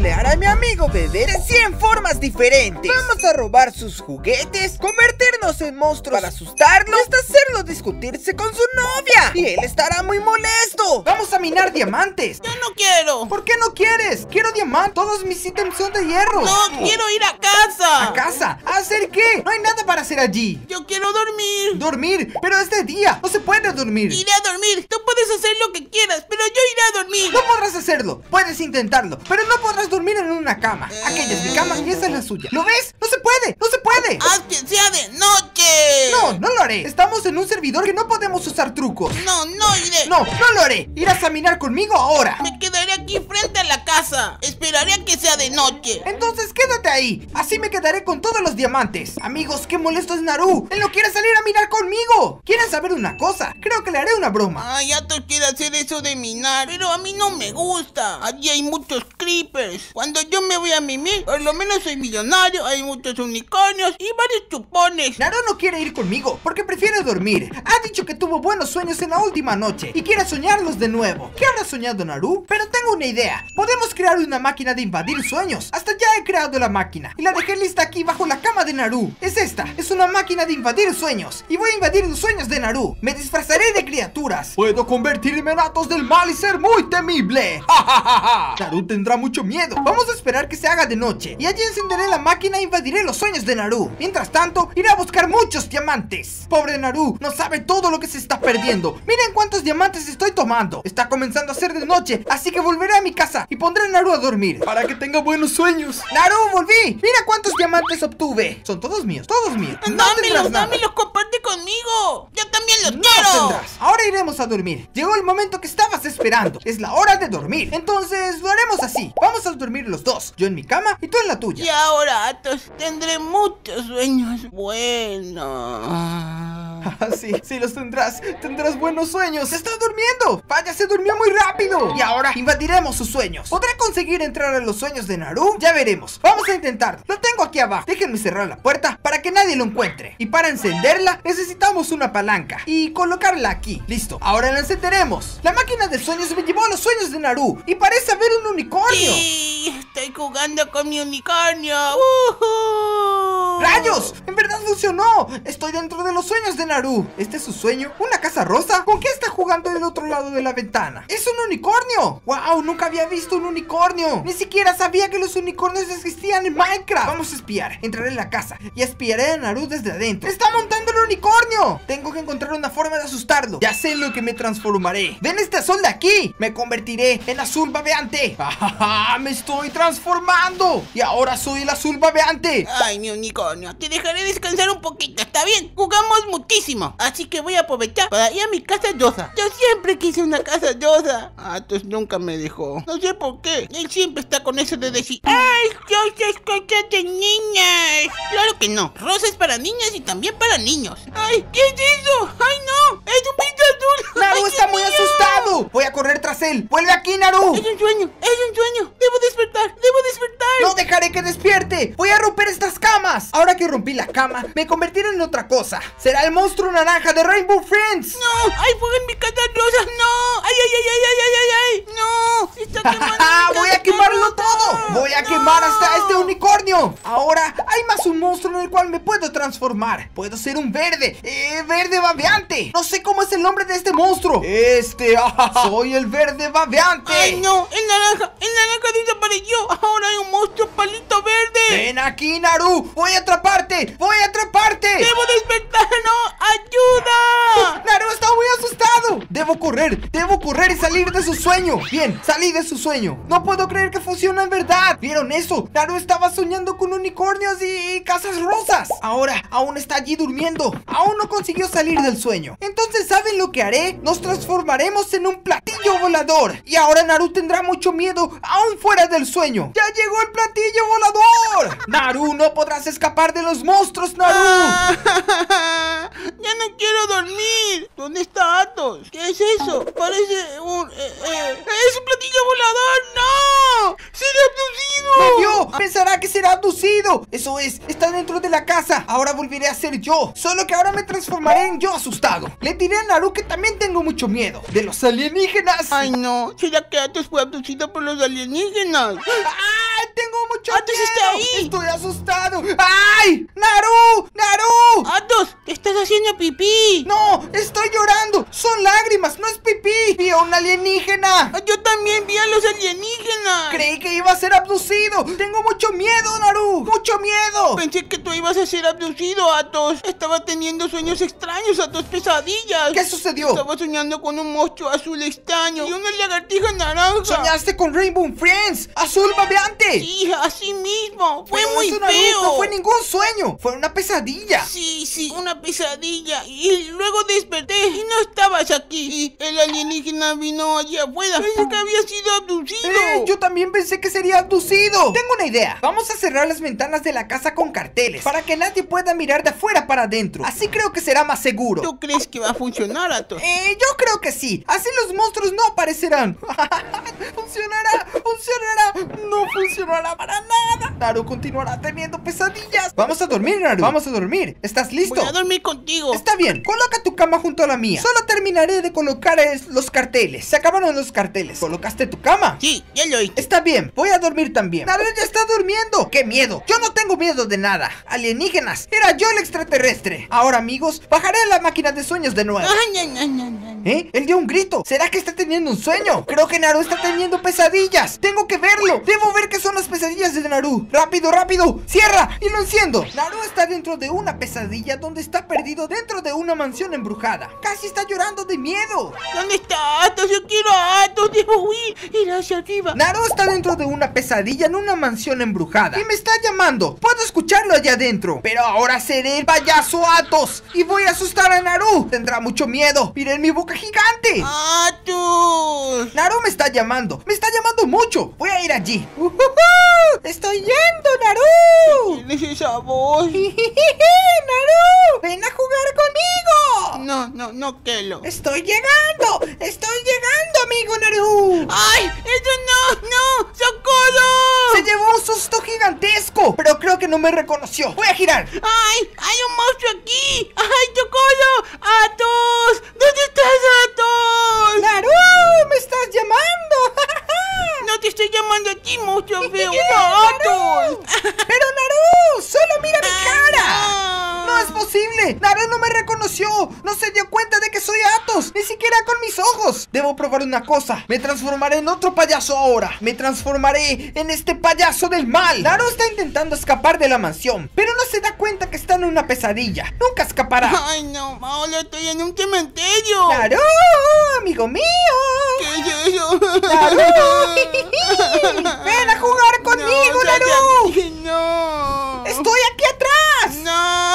trolear a mi amigo bebé de 100 formas diferentes. Vamos a robar sus juguetes, convertirnos en monstruos para asustarlo Hasta hacerlo discutirse con su novia. Y él estará muy molesto. Vamos a minar diamantes. Yo no quiero. ¿Por qué no quieres? Quiero diamantes, todos mis ítems son de hierro. No, quiero ir a casa. ¿A casa? ¿A hacer qué? No hay nada para hacer allí. Yo quiero dormir. Dormir, pero es de día, no se puede dormir. Iré a dormir, tú puedes hacer lo que quieras, pero yo iré a dormir. No podrás hacerlo, puedes intentarlo Pero no podrás dormir en una cama. Aquella es mi cama y esa es la suya. ¿Lo ves? ¡No se puede! ¡No se puede! ¡Haz que sea de noche! No, no lo haré. Estamos en un servidor que no podemos usar trucos. No, no iré. No, no lo haré. Irás a minar conmigo ahora. Me quedaré aquí frente a la casa. Esperaré a que sea de noche. Entonces quédate ahí. Así me quedaré con todos los diamantes. Amigos, qué molesto es Naru. Él no quiere salir a minar conmigo. ¿Quieren saber una cosa? Creo que le haré una broma. Ay, ya te quiere hacer eso de minar. Pero a mí no me gusta. Allí hay muchos creepers Cuando yo me voy a mimir Por lo menos soy millonario Hay muchos unicornios y varios chupones. Naru no quiere ir conmigo porque prefiere dormir. Ha dicho que tuvo buenos sueños en la última noche Y quiere soñarlos de nuevo. ¿Qué habrá soñado Naru? Pero tengo una idea. Podemos crear una máquina de invadir sueños. Hasta ya he creado la máquina Y la dejé lista aquí bajo la cama de Naru. Es esta, es una máquina de invadir sueños Y voy a invadir los sueños de Naru. Me disfrazaré de criaturas. Puedo convertirme en atos del mal y ser muy temible. ¡Ja, ja, ja, ja! Naru tendrá mucho miedo Vamos a esperar que se haga de noche. Y allí encenderé la máquina e invadiré los sueños de Naru. Mientras tanto, iré a buscar muchos diamantes. Pobre Naru, no sabe todo lo que se está perdiendo. Miren cuántos diamantes estoy tomando. Está comenzando a ser de noche Así que volveré a mi casa y pondré a Naru a dormir. Para que tenga buenos sueños. Naru, volví. Mira cuántos diamantes obtuve. Son todos míos, todos míos. No Dámelos, dámelos, comparte conmigo. Yo también los No quiero. tendrás. Ahora iremos a dormir. Llegó el momento que estabas esperando. Es la hora de dormir. Entonces lo haremos así. Vamos a dormir los dos. Yo en mi cama y tú en la Y tuya. ahora, Atos, tendré muchos sueños buenos Ah, sí, sí los tendrás. Tendrás buenos sueños. ¡Está durmiendo! Vaya, se durmió muy rápido. Y ahora invadiremos sus sueños. ¿Podré conseguir entrar a los sueños de Naru? Ya veremos. Vamos a intentar. Lo tengo aquí abajo. Déjenme cerrar la puerta para que nadie lo encuentre. Y para encenderla necesitamos una palanca. Y colocarla aquí. Listo. Ahora la encenderemos. La máquina de sueños me llevó a los sueños de Naru. Y parece haber un unicornio. Sí, estoy jugando con mi unicornio ¡Uhú! ¡Rayos! ¡En verdad funcionó! Estoy dentro de los sueños de Naru. ¿Este es su sueño? ¿Una casa rosa? ¿Con qué está jugando del otro lado de la ventana? ¡Es un unicornio! ¡Wow! Nunca había visto un unicornio. Ni siquiera sabía que los unicornios existían en Minecraft. Vamos a espiar. Entraré en la casa y espiaré a Naru desde adentro. ¡Está montando el unicornio! Tengo que encontrar una forma de asustarlo. Ya sé en lo que me transformaré. ¡Ven este azul de aquí! Me convertiré en azul babeante. ¡Ja, ¡Me estoy transformando! Y ahora soy el azul babeante. Ay, mi unicornio, te dejaré descansar un poquito, ¿está bien? Jugamos muchísimo, así que voy a aprovechar para ir a mi casa yosa. Yo siempre quise una casa yosa. Atos nunca me dejó. No sé por qué. Él siempre está con eso de decir, ¡Ay, Rosa es cosa de niñas! Claro que no. Rosa es para niñas y también para niños. ¡Ay, qué es eso! ¡Ay, no! ¡Es un pinto azul! Naru ¡Ay, está muy mío! asustado. Voy a correr tras él. Vuelve aquí, Naru. Es un sueño, es un sueño. Debo despertar, debo despertar. No dejaré que despierte. Voy a romper estas camas. Ahora que rompí la cama, me convertiré en otra cosa. Será el monstruo naranja de Rainbow Friends. ¡No! ¡Hay fuego en mi casa rosa! ¡No! ¡Ay, ay, ay, ay, ay, ay, ay! ay! ¡No! ¡Se está quemando Voy a quemarlo todo. Voy a ¡No! quemar hasta este unicornio. Ahora hay más un monstruo en el cual me puedo transformar. Puedo ser un verde. Eh, verde babeante. No sé cómo es el nombre de este monstruo. Este, soy el verde babeante. ¡Ay, no! ¡El naranja! ¡El naranja desapareció! ¡Ahora hay un monstruo palito verde! Ven aquí, Naru. Voy a atraparte. Voy a atraparte. ¡Debo despertar! ¡No! ¡Ayuda! Naru está muy asustado. Debo correr, debo correr y salir de su sueño. Bien, salí de su sueño. No puedo creer que funciona en verdad. ¿Vieron eso? Naru estaba soñando con unicornios y casas rosas. Ahora, aún está allí durmiendo. Aún no consiguió salir del sueño. Entonces, ¿saben lo que haré? Nos transformaremos en un platillo volador. Y ahora Naru tendrá mucho miedo, aún fuera del sueño. ¡Ya llegó el platillo volador! Naru, no podrás escapar de los monstruos, Naru. ¡Ya no quiero dormir! ¿Dónde está Atos? ¿Qué es eso? Parece un... eh, eh, ¡Es un platillo volador! ¡No! ¡Seré ¡Me abducido! vio! Pensará que será abducido. Eso es, está dentro de la casa. Ahora volveré a ser yo. Solo que ahora me transformaré en yo asustado. Le diré a Naru que también tengo mucho miedo. De los alienígenas. ¡Ay, no! ¿Será que Atos fue abducido por los alienígenas? ¡Ah! está ahí? Estoy asustado. ¡Ay! ¡Naru! ¡Naru! Atos, te estás haciendo pipí. ¡No! ¡Estoy llorando! ¡Son lágrimas! ¡No es pipí! ¡Vi a un alienígena! Ah, Yo también vi a los alienígenas. Creí que iba a ser abducido. Tengo mucho miedo, Naru. Mucho miedo. Pensé que tú ibas a ser abducido, Atos. Estaba teniendo sueños extraños, Atos, pesadillas. ¿Qué sucedió? Estaba soñando con un monstruo azul extraño y una lagartija naranja. Soñaste con Rainbow Friends, azul babeante. Sí, así mismo. Fue Pero muy eso, feo. No fue ningún sueño. Fue una pesadilla. Sí, sí, una pesadilla. Y luego desperté y no estabas aquí. Y el alienígena vino allí afuera. Pensé que había sido abducido. Eh, yo también pensé que sería abducido. Tengo una idea. Vamos a cerrar las ventanas de la casa con carteles para que nadie pueda mirar de afuera para adentro. Así creo que será más seguro. ¿Tú crees que va a funcionar, Atos? Eh, yo creo que sí. Así los monstruos no aparecerán. funcionará, funcionará. No funcionará para nada. Naru continuará teniendo pesadillas. Vamos a dormir, Naru. Vamos a dormir. ¿Estás listo? Voy a dormir contigo. Está bien, coloca tu cama junto a la mía. Solo terminaré de colocar los carteles. Se acabaron los carteles. ¿Colocaste tu cama? Sí, ya lo hice. Está bien, voy a dormir también. Naru ya está durmiendo. ¡Qué miedo! Yo no tengo miedo de nada. Alienígenas, era yo el extraterrestre. Ahora, amigos, bajaré a la máquina de sueños de nuevo. ¿Eh? Él dio un grito. ¿Será que está teniendo un sueño? Creo que Naru está teniendo pesadillas. Tengo que verlo. Debo ver qué son las pesadillas de Naru. Rápido, rápido. Cierra y lo enciendo. Naru está dentro de una pesadilla donde está perdido dentro de una mansión embrujada. Casi está llorando de miedo. ¿Dónde está Atos? Yo quiero a Atos. Debo huir. Ir hacia arriba. Naru está dentro de una pesadilla en una mansión embrujada y me está llamando. Puedo escucharlo allá adentro. Pero ahora seré el payaso Atos y voy a asustar a Naru. Tendrá mucho miedo. Miren mi boca gigante. Atos. Naru me está llamando. Me está llamando mucho. Voy a ir allí. Ujujú. Estoy yendo, Naru. ¿Quién es esa voz? Naru, ven a jugar conmigo. No, no, no, Kelo. Estoy llegando. Estoy llegando, amigo Naru. ¡Ay! ¡Eso no! ¡No! ¡Socorro! Se llevó un susto gigantesco, pero creo que no me reconoció. Voy a girar. ¡Ay! ¡Hay un monstruo aquí! ¡Ay, socorro! ¡Atos! ¿Dónde estás, Atos? Naru, me estás llamando. No te estoy llamando a ti, monstruo feo. Pero Naru, solo mira mi cara. No es posible. Naru no me reconoció. No se dio cuenta de que soy Atos. Ni siquiera con mis ojos. Debo probar una cosa. Me transformaré en otro payaso ahora. Me transformaré en este payaso del mal. Naru está intentando escapar de la mansión. Pero no se da cuenta que está en una pesadilla. Nunca escapará. ¡Ay, no! Ahora estoy en un cementerio. Naru, amigo mío. ¿Qué es eso? Naru. Ven a jugar conmigo, no, Naru. cállate. No. Estoy aquí atrás. No.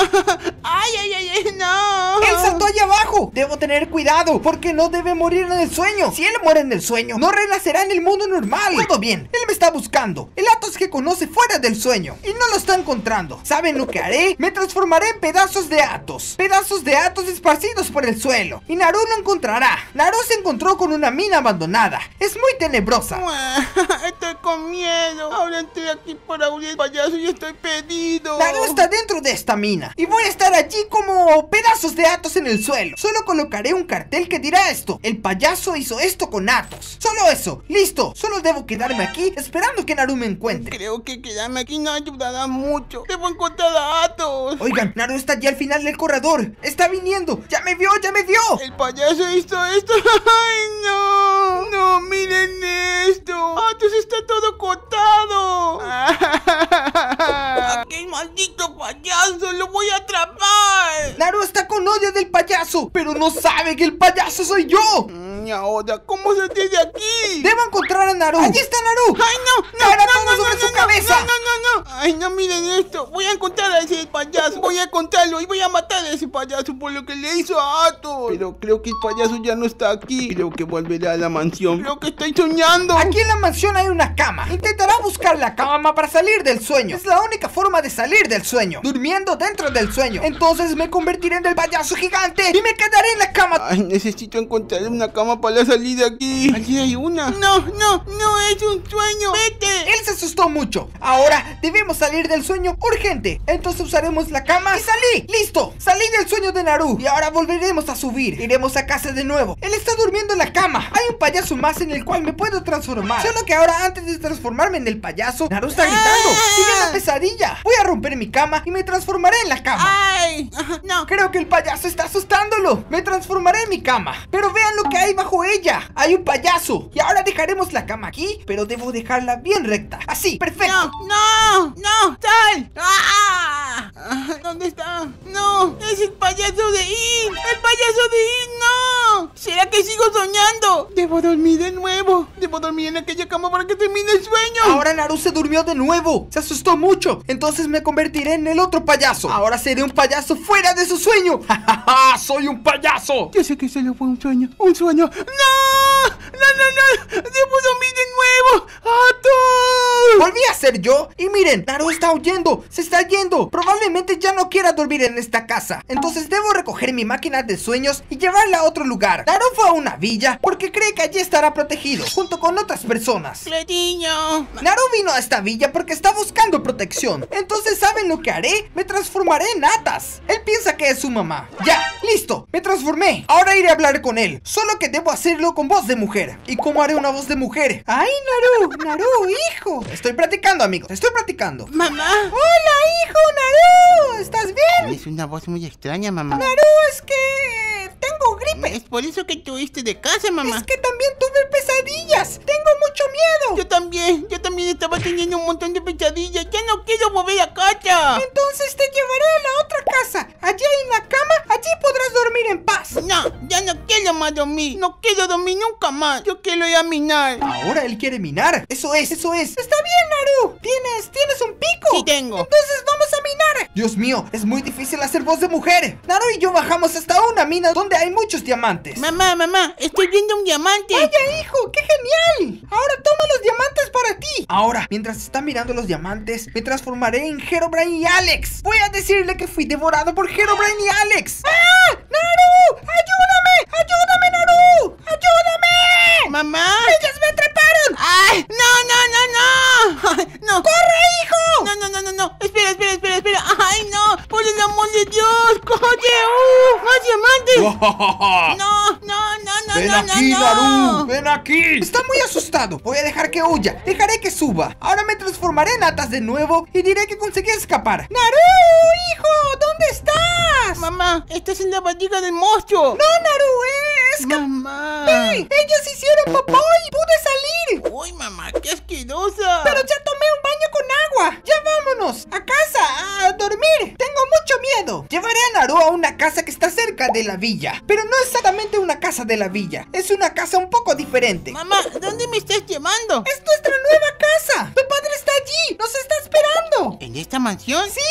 ¡Ay, ay, ay, ay! ¡No! Él saltó allá abajo. Debo tener cuidado porque no debe morir en el sueño. Si él muere en el sueño, no renacerá en el mundo normal. Todo bien. Él me está buscando. El Atos que conoce fuera del sueño y no lo está encontrando. ¿Saben lo que haré? Me transformaré en pedazos de Atos. Pedazos de Atos esparcidos por el suelo. Y Naru lo encontrará. Naru se encontró con una mina abandonada. Es muy tenebrosa. Estoy con miedo. Ahora estoy aquí para unir el payaso y estoy perdido. Naru está dentro de esta mina y voy a estar allí como pedazos de Atos en el suelo. Solo colocaré un cartel que dirá esto. El payaso hizo esto con Atos. Solo eso. Listo. Solo debo quedarme aquí esperando que Naru me encuentre. Creo que quedarme aquí no ayudará mucho. Debo encontrar a Atos. Oigan, Naru está ya al final del corredor. Está viniendo. Ya me vio, ya me vio. El payaso hizo esto. ¡Ay, no! No, miren esto. Atos está todo cortado. ¡Aquel maldito payaso! ¡Lo voy a atrapar! Naru está con odio del payaso, pero no sabe que el payaso soy yo. Mm, ¿Y ahora cómo se de aquí? Debo encontrar a Naru. Allí está Naru. ¡Ay, no! ¡No, Caerá no, no, sobre no, su no, cabeza. No, no, no! ¡Ay, no miren esto! Voy a encontrar a ese payaso. Voy a encontrarlo y voy a matar a ese payaso por lo que le hizo a Atos. Pero creo que el payaso ya no está aquí. Creo que volverá a la mansión. Creo que estoy soñando. Aquí en la mansión hay una cama. Intentará buscar la cama para salir del sueño. Es la única forma de salir del sueño. Durmiendo dentro del sueño. Entonces me convertiré en el payaso gigante y me quedaré en la cama. Ay, necesito encontrar una cama para salir de aquí. Allí hay una. No, no, no es un sueño. Vete. Él se asustó mucho. Ahora debemos salir del sueño urgente. Entonces usaremos la cama y salí. Listo, salí del sueño de Naru. Y ahora volveremos a subir. Iremos a casa de nuevo. Él está durmiendo en la cama. Hay un payaso más en el cual me puedo transformar. Solo que ahora antes de transformarme en el payaso, Naru está gritando. Sigue la pesadilla. Voy a romper mi cama y me transformaré en la cama. ¡Ay! No. Creo que el payaso está asustándolo. Me transformaré en mi cama. Pero vean lo que hay bajo ella. Hay un payaso. Y ahora dejaremos la cama aquí, pero debo dejarla bien recta. Así, perfecto. ¡No! ¡No! ¡No! ¡Sal! ¡Ah! Ah, ¿Dónde está? ¡No! ¡Es el payaso de In! ¡El payaso de In! ¡No! ¿Será que sigo soñando? Debo dormir de nuevo. Debo dormir en aquella cama para que termine el sueño. Ahora Naru se durmió de nuevo. Se asustó mucho. Entonces me convertiré en el otro payaso. Ahora seré un payaso fuera de su sueño. ¡Ja, ja, ja! ¡Soy un payaso! Yo sé que solo fue un sueño. ¡Un sueño! ¡No! ¡No, no, no! ¡Debo dormir de nuevo! ¡Ato! Volví a ser yo. Y miren, Naru está huyendo. Se está yendo. Probablemente ya no quiera dormir en esta casa. Entonces debo recoger mi máquina de sueños y llevarla a otro lugar. Naru fue a una villa porque cree que allí estará protegido. Junto con otras personas. ¡Cletiño! Naru vino a esta villa porque está buscando protección. Entonces, ¿saben lo que haré? Me transformaré en Atas. Él piensa que es su mamá. Ya, listo, me transformé. Ahora iré a hablar con él. Solo que debo hacerlo con voz de mujer. ¿Y cómo haré una voz de mujer? ¡Ay, Naru! ¡Naru, hijo! Estoy practicando, amigos. Estoy practicando. ¡Mamá! ¡Hola, hijo! ¡Naru! ¿Estás bien? Es una voz muy extraña, mamá. Naru, es que... Tengo gripe. Es por eso que tuviste de casa, mamá. Es que también tuve pesadillas. Tengo mucho miedo. Yo también, yo también estaba teniendo un montón de pesadillas. Ya no quiero volver a casa. Entonces te llevaré a la otra casa. Allí en la cama, dormir en paz. No, ya no quiero más dormir. No quiero dormir nunca más. Yo quiero ir a minar. Ahora él quiere minar. Eso es, eso es. Está bien, Naru. Tienes, tienes un pico. Sí tengo. Entonces vamos a minar. Dios mío, es muy difícil hacer voz de mujer. Naru y yo bajamos hasta una mina donde hay muchos diamantes. Mamá, mamá, estoy viendo un diamante. Vaya, hijo, qué genial. Ahora toma los diamantes para ti. Ahora, mientras está mirando los diamantes, me transformaré en Herobrine y Alex. Voy a decirle que fui devorado por Herobrine y Alex. ¡Ah! ¡Naru! ¡Ayúdame! ¡Ayúdame, Naru! ¡Ayúdame! Mamá. ¡Ellas me atraparon! ¡Ay! ¡No, no, no, no! ¡No! ¡Corre, hijo! No, no, no, no, no. Espera, espera, espera, espera. ¡Ay, no! ¡Por el amor de Dios! ¡Coge! ¡Uh! ¡Más diamantes! No, no, no, no, Ven no, aquí, no, Naru, no. ven aquí. Está muy asustado. Voy a dejar que huya. Dejaré que suba. Ahora me transformaré en Atas de nuevo y diré que conseguí escapar. Naru, hijo, ¿dónde estás? Mamá, estás en la barriga del monstruo. No, Naru, es que... Mamá. ¡Ey! Ellos hicieron popó y pude salir. Uy, mamá, qué asquerosa. Pero ya tomé un baño con agua. Ya vámonos. A casa, a dormir. Tengo mucho miedo. Llevaré a Naru a una casa que está cerca de la villa. Pero no exactamente una casa de la villa. Es una casa un poco diferente. Mamá, ¿dónde me estás llevando? ¡Es nuestra nueva casa! ¡Tu padre está allí! ¡Nos está esperando! ¿En esta mansión? ¡Sí!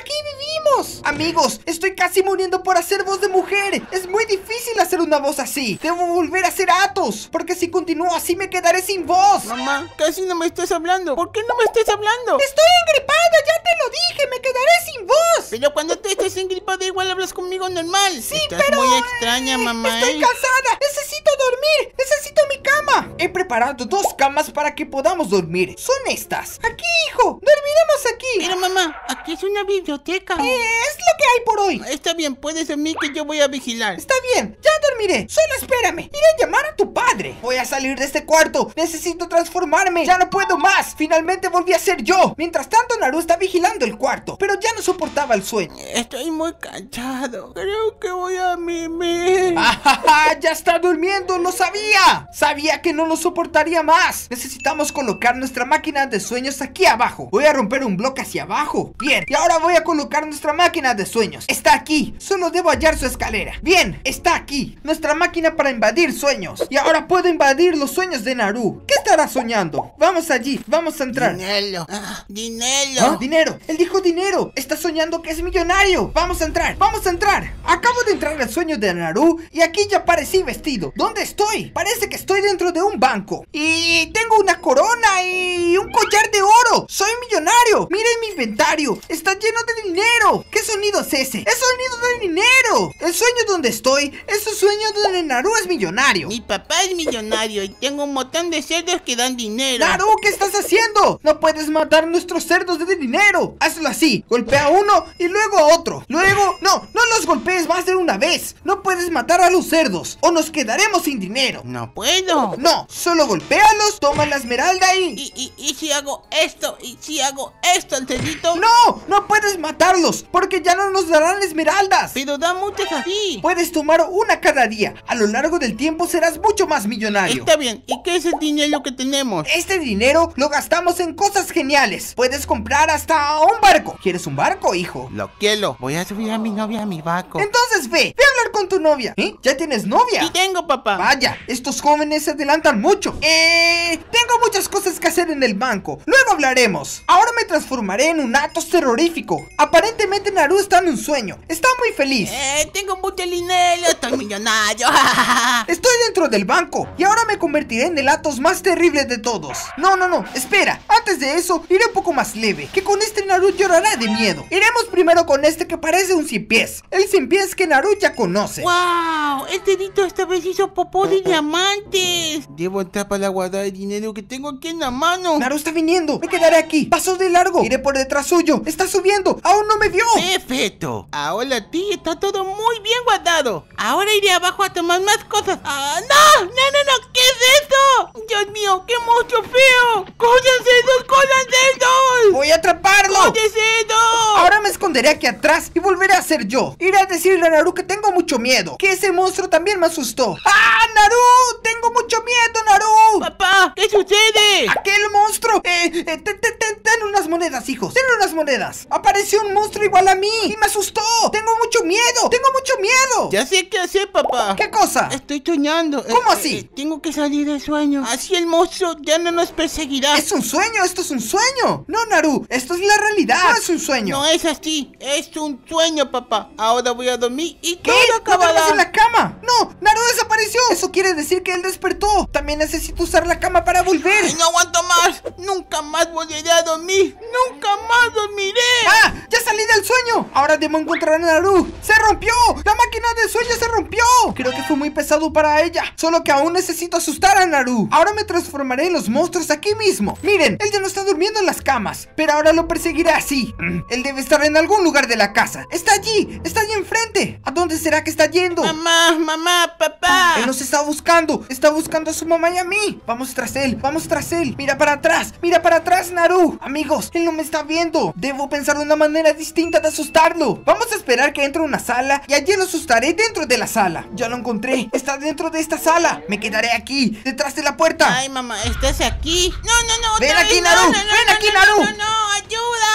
¡Aquí vivimos! Amigos, estoy casi muriendo por hacer voz de mujer. Es muy difícil hacer una voz así. Debo volver a ser Atos. Porque si continúo así me quedaré sin voz. Mamá, casi no me estás hablando. ¿Por qué no me estás hablando? Estoy engripada, ya te lo dije. Me quedaré sin voz. Pero cuando tú estés engripada igual hablas conmigo normal. Sí, Estás pero... muy extraña, eh, mamá. Estoy ¿eh? cansada. Necesito dormir. Necesito mi cama. He preparado dos camas para que podamos dormir. Son estas. Aquí, hijo. Dormiremos aquí. Pero mamá, aquí es una biblioteca. Eh, es lo que hay por hoy. Está bien, puedes dormir que yo voy a vigilar. Está bien, ya dormiré. Solo espérame. Iré a llamar a tu padre. Voy a salir de este cuarto. Necesito transformarme. Ya no puedo más. Finalmente volví a ser yo. Mientras tanto, Naru está vigilando el cuarto. Pero ya no soportaba el sueño. Estoy muy cansado. Creo que voy a mimir. ¡Ajaja! ¡Ya está durmiendo! ¡Lo sabía! Sabía que no lo soportaría más. Necesitamos colocar nuestra máquina de sueños aquí abajo. Voy a romper un bloque hacia abajo. Bien, y ahora voy a colocar nuestra máquina de sueños. Está aquí. Solo debo hallar su escalera. Bien, está aquí. Nuestra máquina para invadir sueños. Y ahora puedo invadir los sueños de Naru. ¿Qué estará soñando? Vamos allí. Vamos a entrar. Dinero. Ah, dinero. ¿Ah? Dinero, él dijo dinero. Está soñando que es millonario. Vamos a entrar, vamos a entrar. Acabo de entrar al sueño de Naru y aquí ya aparecí vestido. ¿Dónde estoy? Parece que estoy dentro de un banco. Y tengo una corona y un collar de oro. ¡Soy millonario! ¡Miren mi inventario! ¡Está lleno de dinero! ¿Qué sonido es ese? ¡Es sonido de dinero! El sueño donde estoy es un sueño donde Naru es millonario. Mi papá es millonario y tengo un montón de cerdos que dan dinero. Naru, ¿qué estás haciendo? No puedes matar nuestros cerdos de dinero. Hazlo así. Golpea a uno y luego a otro. Luego, no, no los golpees más de una vez. No puedes matar a los cerdos o nos quedaremos sin dinero. No puedo. No, solo golpéalos, toma la esmeralda y... ¿Y, y, y si hago esto? ¿Y si hago esto al cerdito? ¡No! ¡No puedes matarlos! Porque ya no nos darán esmeraldas. Pero da muchas así. Puedes tomar una cada día. A lo largo del tiempo serás mucho más millonario. Está bien. ¿Y qué es el dinero que tenemos? Este dinero lo gastamos en cosas geniales. Puedes comprar hasta un barco. ¿Quieres un barco, hijo? Lo quiero. Voy a subir a mi novia a mi barco. Entonces ve, ve a hablar con tu novia. ¿Eh? ¿Ya tienes novia? Sí tengo, papá. Vaya, estos jóvenes se adelantan mucho. Eh, tengo muchas cosas que hacer en el banco. Luego hablaremos. Ahora me transformaré en un Atos terrorífico. Aparentemente Naru está en un sueño. Está muy feliz. Eh, tengo mucho dinero. Estoy millonario. Estoy dentro del banco y ahora me convertiré en el Atos más terrible de todos. No, no, no, espera. Antes de eso, iré un poco más leve. Que con este Naru llorará de miedo. Iremos primero con este que parece un cien pies. El cien pies que Naru ya conoce. ¡Wow! El dedito esta vez hizo popó de diamantes. Debo entrar para guardar el dinero que tengo aquí en la mano. Naru está viniendo. Me quedaré aquí. Pasó de largo. Iré por detrás suyo. Está subiendo. Aún no me vio. Perfecto. Ahora a ti está todo muy bien guardado. Ahora iré abajo a tomar más cosas. ¡Ah, no! ¡No, no, no! ¿Qué es esto? Dios mío, qué monstruo feo. ¡Cojan cerdos, cojan cerdos! Voy a atraparlo. ¡Cojan cerdos! Ahora me esconderé aquí atrás y volveré a ser yo. Iré a decirle a Naru que tengo mucho miedo. Que ese monstruo también me asustó. ¡Ah, Naru! Tengo mucho miedo, Naru. Papá, ¿qué sucede? Aquel monstruo. Eh, eh, ten, ten, ten, ten unas monedas, hijos. Ten unas monedas. Apareció un monstruo igual a mí y me asustó. Tengo mucho miedo. Tengo mucho miedo. Ya sé qué hacer, papá. ¿Qué cosa? Estoy soñando. ¿Cómo Eh, así? eh, tengo que salir del sueño. Así el monstruo ya no nos perseguirá. Es un sueño, esto es un sueño. No, Naru, esto es la realidad. No es un sueño. No es así, es un sueño, papá. Ahora voy a dormir y ¿Qué? todo ¿No acabará. en la cama? No, Naru desapareció. Eso quiere decir que él despertó. También necesito usar la cama para volver. Ay, no aguanto más. Nunca más volveré a dormir. Nunca más dormiré. ¡Ah! ¡Ya salí del sueño! Ahora debo encontrar a Naru. ¡Se rompió! ¡La máquina de sueño se rompió! Creo que fue muy pesado para ella. Solo que aún necesito asustar a Naru. Ahora me transformaré en los monstruos aquí mismo. Miren, él ya no está durmiendo en las camas. Pero ahora lo perseguiré así. Él debe estar en algún lugar de la casa. Está allí. Está allí enfrente. ¿A dónde será que está yendo? Mamá, mamá, papá. Él nos está buscando, está buscando a su mamá y a mí. Vamos tras él, vamos tras él. Mira para atrás, mira para atrás, Naru. Amigos, él no me está viendo. Debo pensar de una manera distinta de asustarlo. Vamos a esperar que entre a una sala y allí lo asustaré dentro de la sala. Ya lo encontré, está dentro de esta sala. Me quedaré aquí, detrás de la puerta. Ay, mamá, ¿estás aquí? No, no, no. Ven aquí, Naru, ven aquí, Naru. No, no, no, ayuda.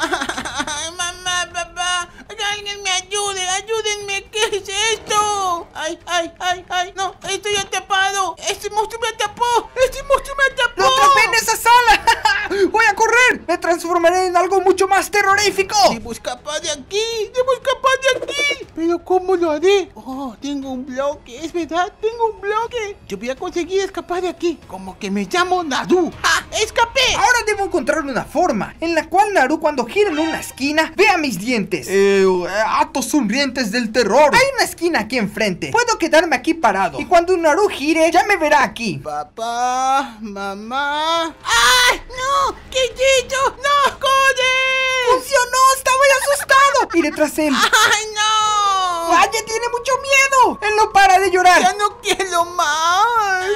Ay, mamá, papá. Alguien me ayude, ayúdenme. ¿Qué es esto? Ay, ay, ay, ay. No, estoy atrapado. Este monstruo me atrapó. Este monstruo me atrapó. ¡Lo atrapé en esa sala! ¡Voy a correr! Me transformaré en algo mucho más terrorífico. Debo escapar de aquí, debo escapar de aquí. Pero ¿cómo lo haré? Oh, tengo un bloque, es verdad, tengo un bloque. Yo voy a conseguir escapar de aquí. Como que me llamo Nadu. ¡Ah! ¡Escapé! Ahora debo encontrar una forma en la cual Naru cuando gira en una esquina vea mis dientes. Eh, atos sonrientes del terror. Hay una esquina aquí enfrente. Puedo quedarme aquí parado. Y cuando Naru gire, ya me verá aquí. Papá, mamá. ¡Ay! ¡No! ¿Qué eso? ¡No! ¡Corre! ¡Funcionó! ¡Está muy asustado! Iré tras él. ¡Ay, no! ¡Vaya, tiene mucho miedo! Él no para de llorar. ¡Ya no quiero más!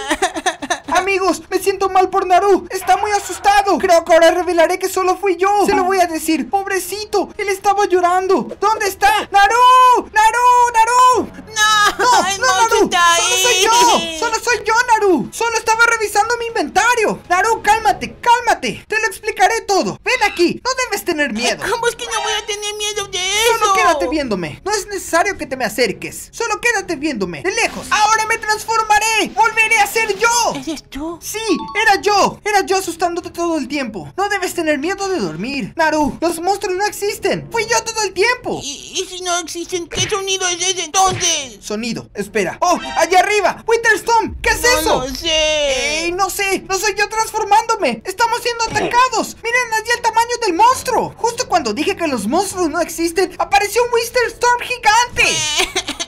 Amigos, me siento mal por Naru. Está muy asustado. Creo que ahora revelaré que solo fui yo. Se lo voy a decir. Pobrecito, él estaba llorando. ¿Dónde está? ¡Naru! ¡Naru! ¡Naru! ¡No! ¡No! ¡El ¡No, Naru! ¡Solo soy yo! ¡Solo soy yo, Naru! ¡Solo estaba revisando mi inventario! Naru, cálmate, cálmate. Te lo explicaré todo. Ven aquí. No debes tener miedo. ¿Cómo es que no voy a tener miedo de eso? Solo quédate viéndome. No es necesario que te me acerques. Solo quédate viéndome. De lejos. Ahora me transformaré. Volveré a ser yo. ¿Eres Sí, era yo. Era yo asustándote todo el tiempo. No debes tener miedo de dormir. Naru, los monstruos no existen. Fui yo todo el tiempo. ¿Y, y si no existen, qué sonido es ese entonces? Sonido, espera. ¡Oh! ¡Allá arriba! ¡Winterstorm! ¿Qué es No eso? lo sé. ¡Ey! No sé, no soy yo transformándome. Estamos siendo atacados. Miren allí el tamaño del monstruo. Justo cuando dije que los monstruos no existen, apareció un Winterstorm gigante.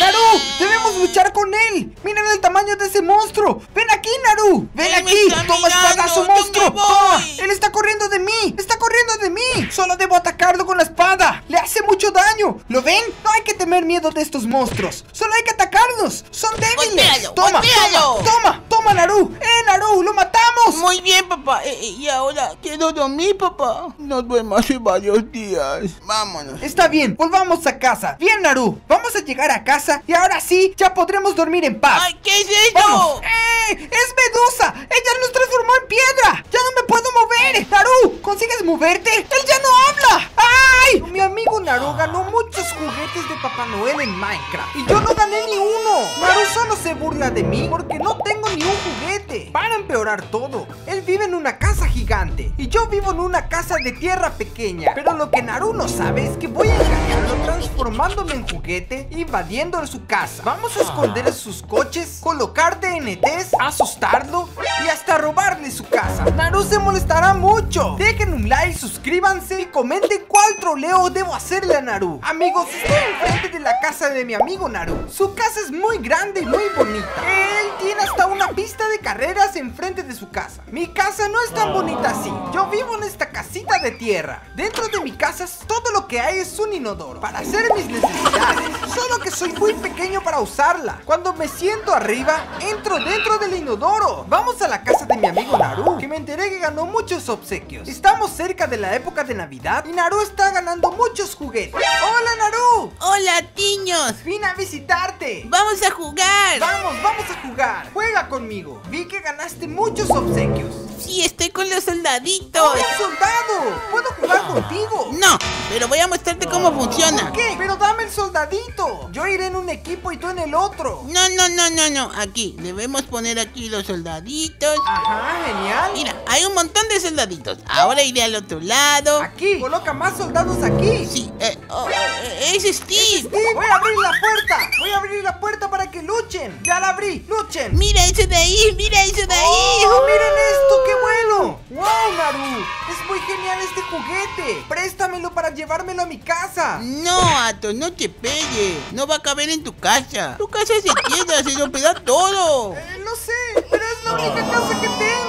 Naru, debemos luchar con él. Miren el tamaño de ese monstruo. Ven aquí, Naru. Ven Él aquí. Toma espadazo, ¿Dónde monstruo. Toma. Él está corriendo de mí. Está corriendo de mí. Solo debo atacarlo con la espada. Le hace mucho daño. ¿Lo ven? No hay que temer miedo de estos monstruos. Solo hay que atacarlos. Son débiles. Golpéalo, toma, golpéalo. toma, toma, toma, Naru. Eh, Naru, lo matamos. Muy bien, papá. Eh, eh, y ahora quiero dormir, papá. No duermo hace varios días. Vámonos. Está bien, volvamos a casa. Bien, Naru. Vamos a llegar a casa y ahora sí, ya podremos dormir en paz. ¡Ay, qué es eso! ¡Eh! ¡Es Medusa! ¡Ella nos transformó en piedra! ¡Ya no me puedo mover! ¡Naru! ¿Consigues moverte? ¡Él ya no habla! ¡Ay! Mi amigo Naru ganó muchos juguetes de Papá Noel en Minecraft Y yo no gané ni uno Naru solo se burla de mí porque no tengo ni un juguete Para empeorar todo Él vive en una casa gigante Y yo vivo en una casa de tierra pequeña Pero lo que Naru no sabe es que voy a engañarlo transformándome en juguete Invadiendo su casa. Vamos a esconder sus coches Colocar DNTs Asustarlo Y hasta robarle su casa. Naru se molestará mucho. Dejen un like, suscríbanse Y comenten cuál troleo debo hacerle a Naru. Amigos, estoy enfrente de la casa de mi amigo Naru. Su casa es muy grande y muy bonita. Él tiene hasta una pista de carreras enfrente de su casa. Mi casa no es tan bonita así. Yo vivo en esta casita de tierra. Dentro de mi casa todo lo que hay es un inodoro. Para hacer mis necesidades Solo que soy muy pequeño para usarla Cuando me siento arriba, entro dentro del inodoro Vamos a la casa de mi amigo Naru Que me enteré que ganó muchos obsequios Estamos cerca de la época de Navidad Y Naru está ganando muchos juguetes ¡Hola Naru! ¡Hola, niños! Vine a visitarte ¡Vamos a jugar! Vamos, vamos a jugar Juega conmigo Vi que ganaste muchos obsequios Sí, estoy con los soldaditos. ¡Oh, soldado! ¿Puedo jugar contigo? No, pero voy a mostrarte cómo funciona. ¿Qué? Pero dame el soldadito Yo iré en un equipo y tú en el otro No, no, no, no, no. Aquí, debemos poner aquí los soldaditos. Ajá, genial Mira, hay un montón de soldaditos. Ahora iré al otro lado. Aquí, coloca más soldados aquí Sí, eh, oh, eh, es Steve. Sí, voy a abrir la puerta Voy a abrir la puerta para que luchen Ya la abrí, luchen Mira ese de ahí, mira ese de ahí. ¡Oh, miren esto! ¡Qué bueno! ¡Wow, Naru! Es muy genial este juguete Préstamelo para llevármelo a mi casa No, Ato, no te pegues. No va a en tu casa. Tu casa se quiebra, se romperá todo. Eh, lo sé, pero es la única casa que tengo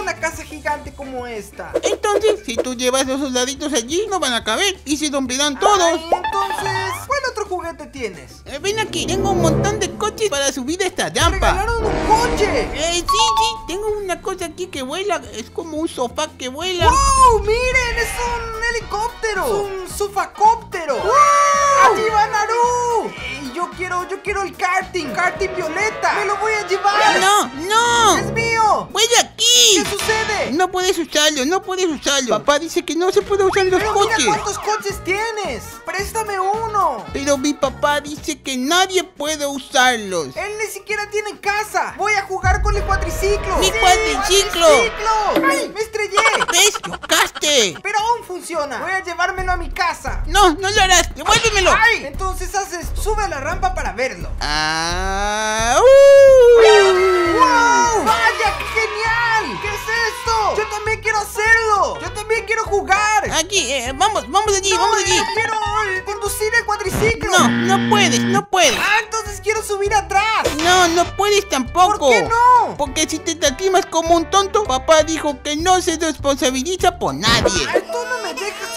una casa gigante como esta Entonces, si tú llevas los soldaditos allí, no van a caber y se romperán todos. Ay, entonces, ¿cuál otro juguete tienes? Eh, ven aquí, tengo un montón de coches para subir a esta ¡Me rampa. regalaron un coche! Eh, sí, sí, tengo una cosa aquí que vuela. Es como un sofá que vuela. ¡Wow! ¡Miren! ¡Es un helicóptero! ¡Es un sofacóptero! ¡Wow! ¡Allí va Naru! Y yo quiero, yo quiero el karting ¡Karting violeta! ¡Me lo voy a llevar! ¡No, no! ¡Es mío! ¡Vuelve aquí! ¿Qué sucede? No puedes usarlo, no puedes usarlo. Papá dice que no se puede usar los Pero mira coches. cuántos coches tienes. Préstame uno. Pero mi papá dice que nadie puede usarlos. Él ni siquiera tiene casa. Voy a jugar con el cuatriciclo. ¡Mi cuatriciclo! ¡Cuatriciclo! ¡Ay, me estrellé! ¿Ves? ¡Chocaste! Pero aún funciona. Voy a llevármelo a mi casa. No, no lo harás. Devuélvemelo. ¡Ay! Entonces haces, sube a la rampa para verlo. Ah, uh. ¡Wow! ¡Vaya, qué genial! ¿Qué es esto? Yo también quiero hacerlo. Yo también quiero jugar. Aquí, eh, vamos, vamos allí, No, vamos allí. yo quiero eh, conducir el cuatriciclo. No, no puedes, no puedes. Ah, entonces quiero subir atrás. No, no puedes tampoco. ¿Por qué no? Porque si te lastimas como un tonto, papá dijo que no se responsabiliza por nadie. Ay, tú no me dejas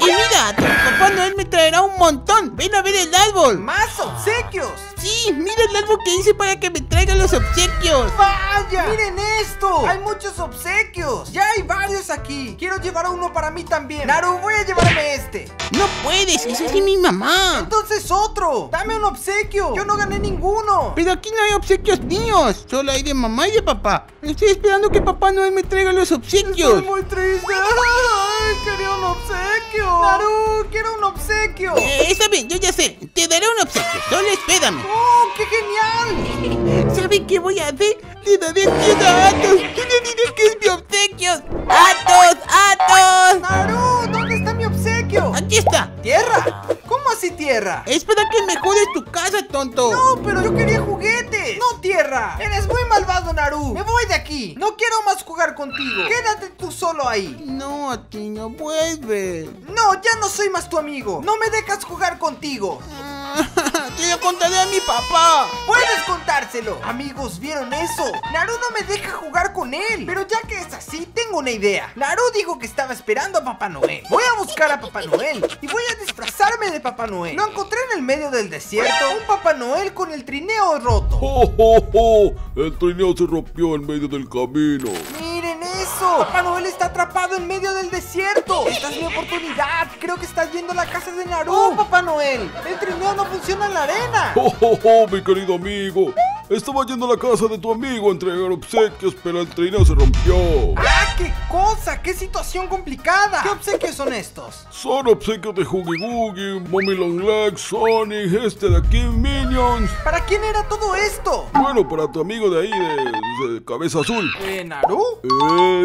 Y mira, tu papá Noel me traerá un montón. Ven a ver el árbol. Más obsequios. Sí, mira el árbol que hice para que me traigan los obsequios. ¡Vaya! ¡Miren esto! Hay muchos obsequios. Ya hay varios aquí. Quiero llevar uno para mí también. Naru, voy a llevarme este. No puedes, ese es de mi mamá. Entonces otro. Dame un obsequio. Yo no gané ninguno. Pero aquí no hay obsequios míos, solo hay de mamá y de papá. Estoy esperando que papá Noel me traiga los Estoy obsequios. muy triste. ¡Ay, quería un obsequio! ¡Naru, quiero un obsequio! Eh, está bien, yo ya sé. Te daré un obsequio. Solo espérame. ¡Oh, qué genial! ¿Sabe qué voy a hacer? Le daré 10 a Atos y le diré que es mi obsequio. ¡Atos! ¡Atos! ¡Naru, ¿dónde está mi obsequio? Aquí está. ¿Tierra? ¿Cómo así tierra? Es para que mejores tu casa, tonto. No, pero yo quería juguetes. No tierra. Eres muy malvado, Naru. Me voy de aquí. No quiero más jugar contigo. Quédate tú solo ahí. No, Tiño, vuelve. No, ya no soy más tu amigo. No me dejas jugar contigo. Te lo contaré a mi papá. Puedes contárselo. Amigos, ¿vieron eso? Naru no me deja jugar con él. Pero ya que es así, tengo una idea. Naru dijo que estaba esperando a Papá Noel. Voy a buscar a Papá Noel y voy a disfrazarme de Papá Noel. Lo encontré en el medio del desierto. Un Papá Noel con el trineo roto. ¡Oh, oh, oh! El trineo se rompió en medio del camino. Miren eso. Papá Noel está atrapado en medio del desierto. Esta es mi oportunidad. Creo que está yendo a la casa de Naru. Oh, Papá Noel. El trineo no funciona en la arena. ¡Oh, oh, oh, mi querido amigo! Estaba yendo a la casa de tu amigo a entregar obsequios, pero el trineo se rompió. ¡Ah, qué cosa! ¡Qué situación complicada! ¿Qué obsequios son estos? Son obsequios de Huggy Wuggy, Mommy Long Legs, Sonic, este de aquí, Minions. ¿Para quién era todo esto? Bueno, para tu amigo de ahí, de, de cabeza azul. ¿Eh, Naru?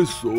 Eso,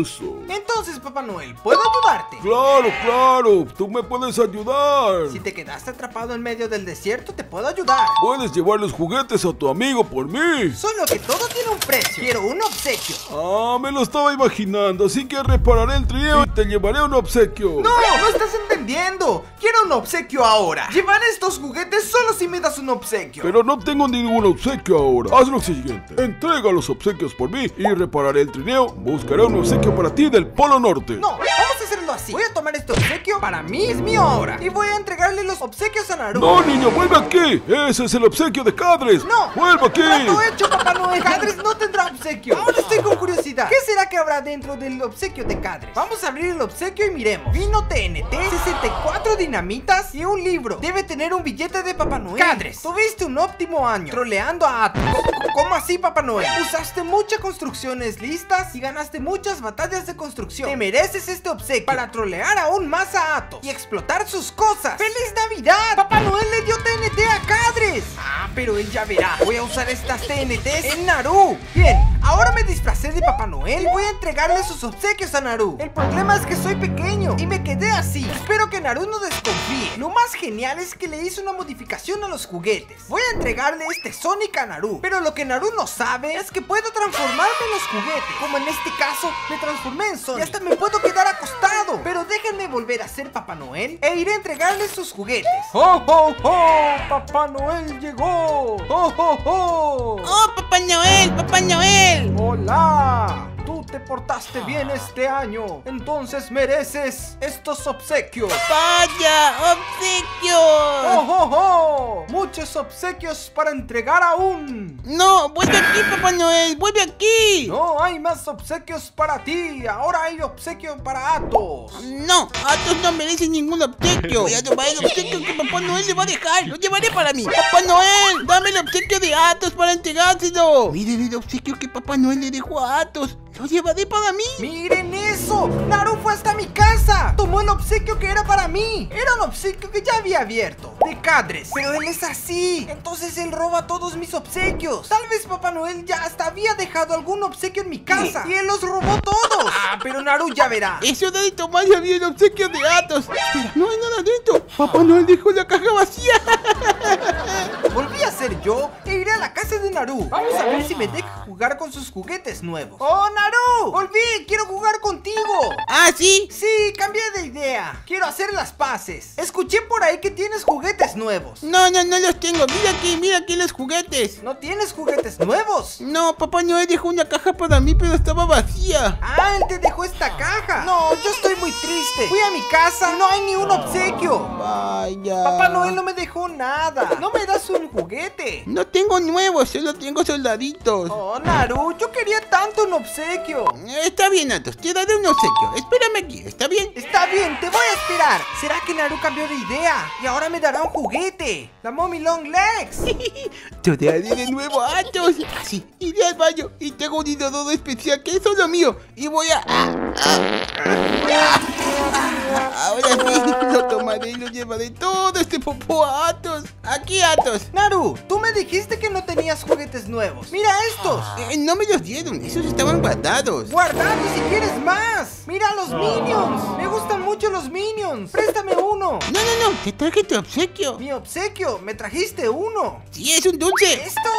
eso. Entonces, Papá Noel, ¿puedo ayudarte? Claro, claro, tú me puedes ayudar. Si te quedaste atrapado en medio del desierto, te puedo ayudar. Puedes llevar los juguetes a tu amigo por mí. Solo que todo tiene un precio. Quiero un obsequio. Ah, me lo estaba imaginando, así que repararé el trineo y te llevaré un obsequio. No, no estás entendiendo. Quiero un obsequio ahora. Llevaré estos juguetes solo si me das un obsequio. Pero no tengo ningún obsequio ahora. Haz lo siguiente. Entrega los obsequios por mí y repararé el trineo. Buscaré un obsequio para ti del Polo Norte. No, vamos así. Voy a tomar este obsequio. Para mí es mío ahora. Y voy a entregarle los obsequios a Naru. No, niño, vuelve aquí. Ese es el obsequio de Cadres. No. Vuelve aquí. Trato hecho, Papá Noel. Cadres no tendrá obsequio. Ahora estoy con curiosidad. ¿Qué será que habrá dentro del obsequio de Cadres? Vamos a abrir el obsequio y miremos. Vino TNT, 64 dinamitas y un libro. Debe tener un billete de Papá Noel. Cadres, tuviste un óptimo año troleando a Atos. ¿Cómo así, Papá Noel? Usaste muchas construcciones listas y ganaste muchas batallas de construcción. Te mereces este obsequio para trolear aún más a Atos y explotar sus cosas. ¡Feliz Navidad! Papá Noel le dio TNT a Cadres. Ah, pero él ya verá. Voy a usar estas TNTs en Naru. Bien, ahora me disfracé de Papá Noel y voy a entregarle sus obsequios a Naru. El problema es que soy pequeño y me quedé así. Espero que Naru no desconfíe. Lo más genial es que le hice una modificación a los juguetes. Voy a entregarle este Sonic a Naru. Pero lo que Naru no sabe es que puedo transformarme en los juguetes. Como en este caso, me transformé en Sonic. Y hasta me puedo quedar acostado. Pero déjenme volver a ser Papá Noel e iré a entregarle sus juguetes. ¡Oh, oh, oh! ¡Papá Noel llegó! ¡Oh, oh, oh! ¡Oh, Papá Noel! ¡Papá Noel! ¡Hola! Tú te portaste bien este año, entonces mereces estos obsequios. ¡Vaya! ¡Obsequio! ¡Oh, oh, oh! Muchos obsequios para entregar aún. No, vuelve aquí, Papá Noel, vuelve aquí. No hay más obsequios para ti. Ahora hay obsequio para Atos. No, Atos no merece ningún obsequio. Voy a tomar el obsequio que Papá Noel le va a dejar. Lo llevaré para mí. Papá Noel, dame el obsequio de Atos para entregárselo. Miren el obsequio que Papá Noel le dejó a Atos. Lo llevaré para mí. ¡Miren eso! Naru fue hasta mi casa. Tomó el obsequio que era para mí. Era un obsequio que ya había abierto. De Cadres. Pero él es así. Entonces él roba todos mis obsequios. Tal vez Papá Noel ya hasta había dejado algún obsequio en mi casa. Y él los robó todos. Ah, pero Naru ya verá. Eso de tomar ya había el obsequio de Atos. Espera, no hay nada dentro. Papá Noel dejó la caja vacía. Volví a ser yo e iré a la casa de Naru. Vamos a ver si me deja jugar con sus juguetes nuevos. ¡Oh, Naru! ¡Volví! ¡Quiero jugar contigo! ¿Ah, sí? Sí, cambié de idea. Quiero hacer las paces. Escuché por ahí que tienes juguetes nuevos. No, no, no los tengo. Mira aquí, mira aquí los juguetes. ¿No tienes juguetes nuevos? No, Papá Noel dejó una caja para mí, pero estaba vacía. Ah, él te dejó esta caja. No, yo estoy muy triste. Fui a mi casa, no hay ni un obsequio. Vaya. Papá Noel no me dejó nada. No me das un juguete. No tengo nuevos, solo tengo soldaditos. Oh, Naru, yo quería tanto un obsequio. Está bien, Atos, te daré un obsequio. Espérame aquí, ¿está bien? Está bien, te voy a esperar. ¿Será que Naru cambió de idea? Y ahora me dará un juguete. La Mommy Long Legs. Te daré de nuevo, Atos. Así, iré al baño y tengo un inodoro especial que es solo mío. Y voy a... Ahora sí, lo y lo llevaré todo este popó a Atos. Aquí, Atos. Naru, tú me dijiste que no tenías juguetes nuevos. Mira estos. Eh, no me los dieron, esos estaban guardados. Guardados si quieres más. Mira los Minions. Me gustan mucho los Minions. Préstame uno. No, no, no, te traje tu obsequio. Mi obsequio, me trajiste uno. Sí, es un dulce. Esto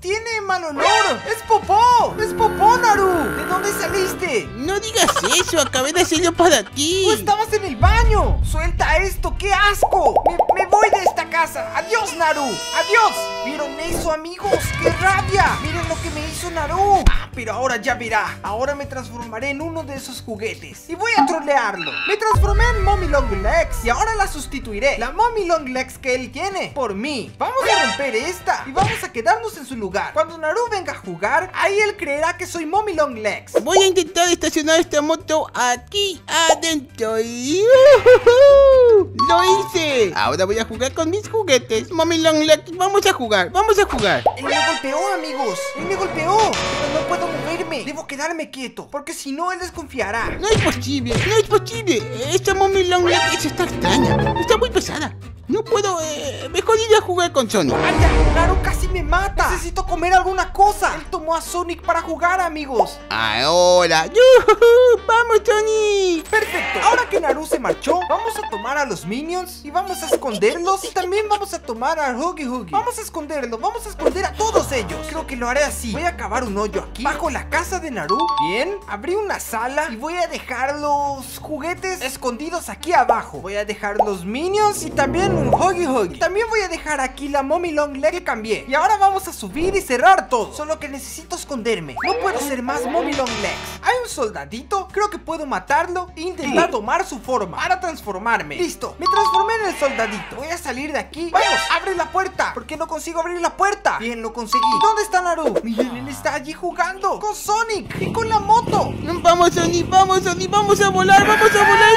tiene mal olor. Es popó. Es popó, Naru. ¿De dónde saliste? No digas eso, acabé de hacerlo para ti. Tú estabas en el baño. Suelta esto, qué asco. Me, me voy de esta casa. Adiós, Naru. Adiós. ¿Vieron eso, amigos? ¡Qué rabia! Miren lo que me hizo Naru. Ah, pero ahora ya verá. Ahora me transformaré en uno de esos juguetes. Y voy a trolearlo. Me transformé en Mommy Long Legs. Y ahora la sustituiré. La Mommy Long Legs que él tiene. Por mí. Vamos a romper esta. Y vamos a quedarnos en su lugar. Cuando Naru venga a jugar, ahí él creerá que soy Mommy Long Legs. Voy a intentar estacionar esta moto aquí adentro y... ¡Lo hice! Ahora voy a jugar con mis juguetes. Mommy Long Legs, vamos a jugar, vamos a jugar. Él me golpeó, amigos. Él me golpeó. Pero no puedo moverme. Debo quedarme quieto. Porque si no, él desconfiará. No es posible, no es posible. Esta Mommy Long Legs está extraña, está muy pesada. No puedo, eh, mejor ir a jugar con Sonic. ¡Vaya! ¡Naru casi me mata! Necesito comer alguna cosa. Él tomó a Sonic para jugar, amigos. Ahora, ¡yujú! ¡Vamos, Sonic! Perfecto. Ahora que Naru se marchó, vamos a tomar a los Minions y vamos a esconderlos. Y también vamos a tomar a Huggy Huggy. Vamos a esconderlo, vamos a esconder a todos ellos. Creo que lo haré así. Voy a cavar un hoyo aquí, bajo la casa de Naru. Bien, abrí una sala y voy a dejar los juguetes escondidos aquí abajo. Voy a dejar los Minions y también un Huggy Huggy. También voy a dejar aquí la Mommy Long Leg que cambié. Y ahora vamos a subir y cerrar todo. Solo que necesito esconderme. No puedo ser más Mommy Long Legs. Hay un soldadito. Creo que puedo matarlo e intentar tomar su forma para transformarme. Listo. Me transformé en el soldadito. Voy a salir de aquí. Vamos, abre la puerta. ¿Por qué no consigo abrir la puerta? Bien, lo conseguí. ¿Dónde está Naru? Miren, él está allí jugando. Con Sonic y con la moto. Vamos, Sonic, vamos, Sonic, vamos a volar, vamos a volar.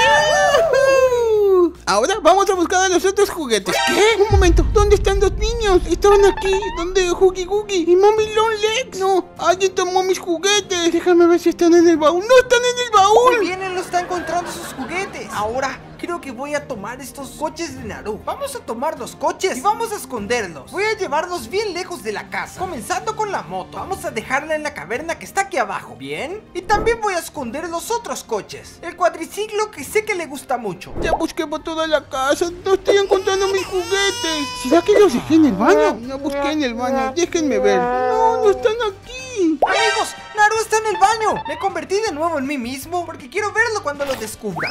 Ahora vamos a buscar a los otros juguetes. ¿Qué? Un momento, ¿dónde están los niños? Estaban aquí, ¿dónde Huggy Googie y Mommy Long Legs? No, alguien tomó mis juguetes. Déjame ver si están en el baúl. ¡No están en el Muy baúl! bien, él lo está encontrando sus juguetes. Ahora creo que voy a tomar estos coches de Naru. Vamos a tomar los coches y vamos a esconderlos. Voy a llevarlos bien lejos de la casa. Comenzando con la moto. Vamos a dejarla en la caverna que está aquí abajo. Bien. Y también voy a esconder los otros coches. El cuadriciclo que sé que le gusta mucho. Ya busqué por toda la casa, no estoy encontrando mis juguetes. ¿Será que los dejé en el baño? No busqué en el baño, déjenme ver. No, no están aquí. Amigos, Naru está en el baño. Me convertí de nuevo en mí mismo porque quiero verlo cuando lo descubra.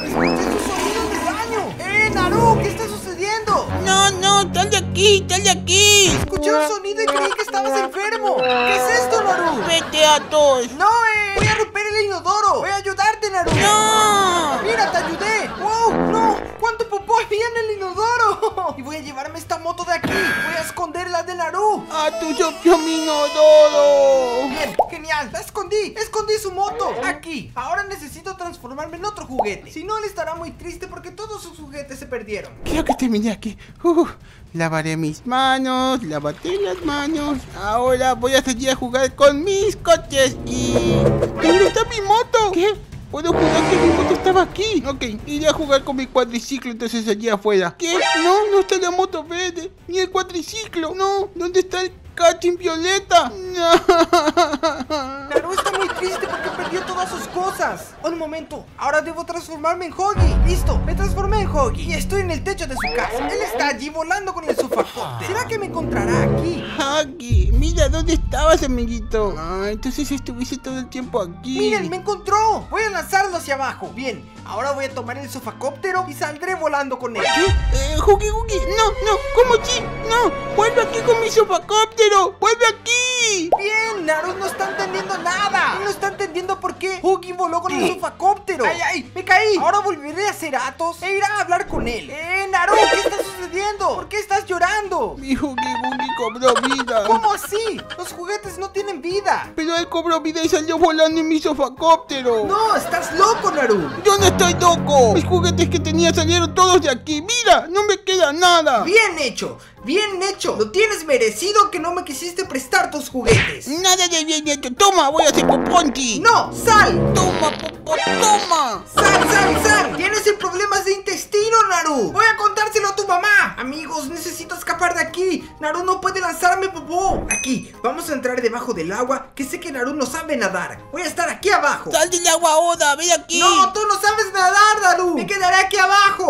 ¡Eh, Naru! ¿Qué está sucediendo? No, no, sal de aquí, sal de aquí. Escuché un sonido y creí que estabas enfermo. ¿Qué es esto, Naru? Vete a todos. ¡No, eh! Voy a romper el inodoro. Voy a ayudarte, Naru. No. ¡Mira, te ayudé! ¡Wow! ¡No! ¿Cuánto popó había en el inodoro? Y voy a llevarme esta moto de aquí. Voy a esconder la de Naru. A tu propio minodoro. Bien, genial. La escondí. Escondí su moto. Aquí. Ahora necesito transformarme en otro juguete. Si no, él estará muy triste porque todos sus juguetes se perdieron. Creo que terminé aquí. Uf, lavaré mis manos, lavaré las manos. Ahora voy a seguir a jugar con mis coches. ¿Y dónde está mi moto? ¿Qué? Puedo jugar que mi moto estaba aquí. Ok, iré a jugar con mi cuadriciclo entonces allí afuera. ¿Qué? No, no está la moto verde. Ni el cuadriciclo. No, ¿dónde está el catching violeta? Naru está muy triste porque perdió todas sus cosas. Un momento, ahora debo transformarme en Hoggy. Listo, me transformé en Hoggy y estoy en el techo de su casa. Él está allí volando con el sofacóptero. ¿Será que me encontrará aquí? Huggy, mira dónde estabas, amiguito. Ah, entonces estuviste todo el tiempo aquí. Miren, me encontró. Voy a lanzarlo hacia abajo. Bien, ahora voy a tomar el sofacóptero y saldré volando con él. ¿Qué? Eh, Huggy Huggy, no, no, ¿cómo sí? No, vuelve aquí con mi sofacóptero, vuelve aquí. Bien, Naru no está entendiendo nada. Él no está entendiendo por qué Huggy voló con el sofacóptero. ¡Ay, ay! ¡Me caí! Ahora volveré a ser Atos e irá a hablar con él. ¡Eh, Naru! ¿Qué está sucediendo? ¿Por qué estás llorando? Mi Huggy Wuggy cobró vida. ¿Cómo así? Los juguetes no tienen vida. Pero él cobró vida y salió volando en mi sofacóptero. No, estás loco, Naru. Yo no estoy loco. Mis juguetes que tenía salieron todos de aquí. Mira, no me queda nada. Bien hecho. Bien hecho. Lo tienes merecido que no me quisiste prestar tus juguetes. Nada de bien hecho. Toma, voy a hacer poponti. No, sal. Toma, popó, toma. Sal, sal, sal. Tienes problemas de intestino, Naru. Voy a contárselo a tu mamá. Amigos, necesito escapar de aquí. Naru no puede lanzarme popó. Aquí, vamos a entrar debajo del agua, que sé que Naru no sabe nadar. Voy a estar aquí abajo. Sal del agua ahora, ven aquí. No, tú no sabes nadar,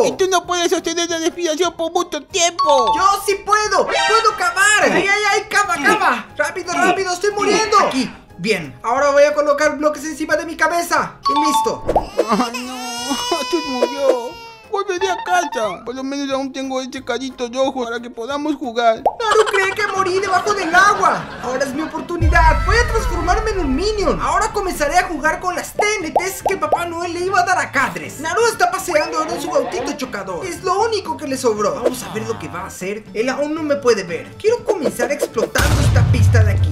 Y tú no puedes sostener la respiración por mucho tiempo. Yo sí puedo. Puedo cavar. Ay, ay, ay, cava, cava. Rápido, rápido, estoy muriendo. Aquí. Bien, ahora voy a colocar bloques encima de mi cabeza. Y listo. Ah, no, tú murió. Volveré a casa. Por lo menos aún tengo este carito de ojo para que podamos jugar. Naru cree que morí debajo del agua. Ahora es mi oportunidad. Voy a transformarme en un minion. Ahora comenzaré a jugar con las TNTs que Papá Noel le iba a dar a Cadres. Naru está paseando ahora en su autito chocador. Es lo único que le sobró. Vamos a ver lo que va a hacer. Él aún no me puede ver. Quiero comenzar explotando esta pista de aquí.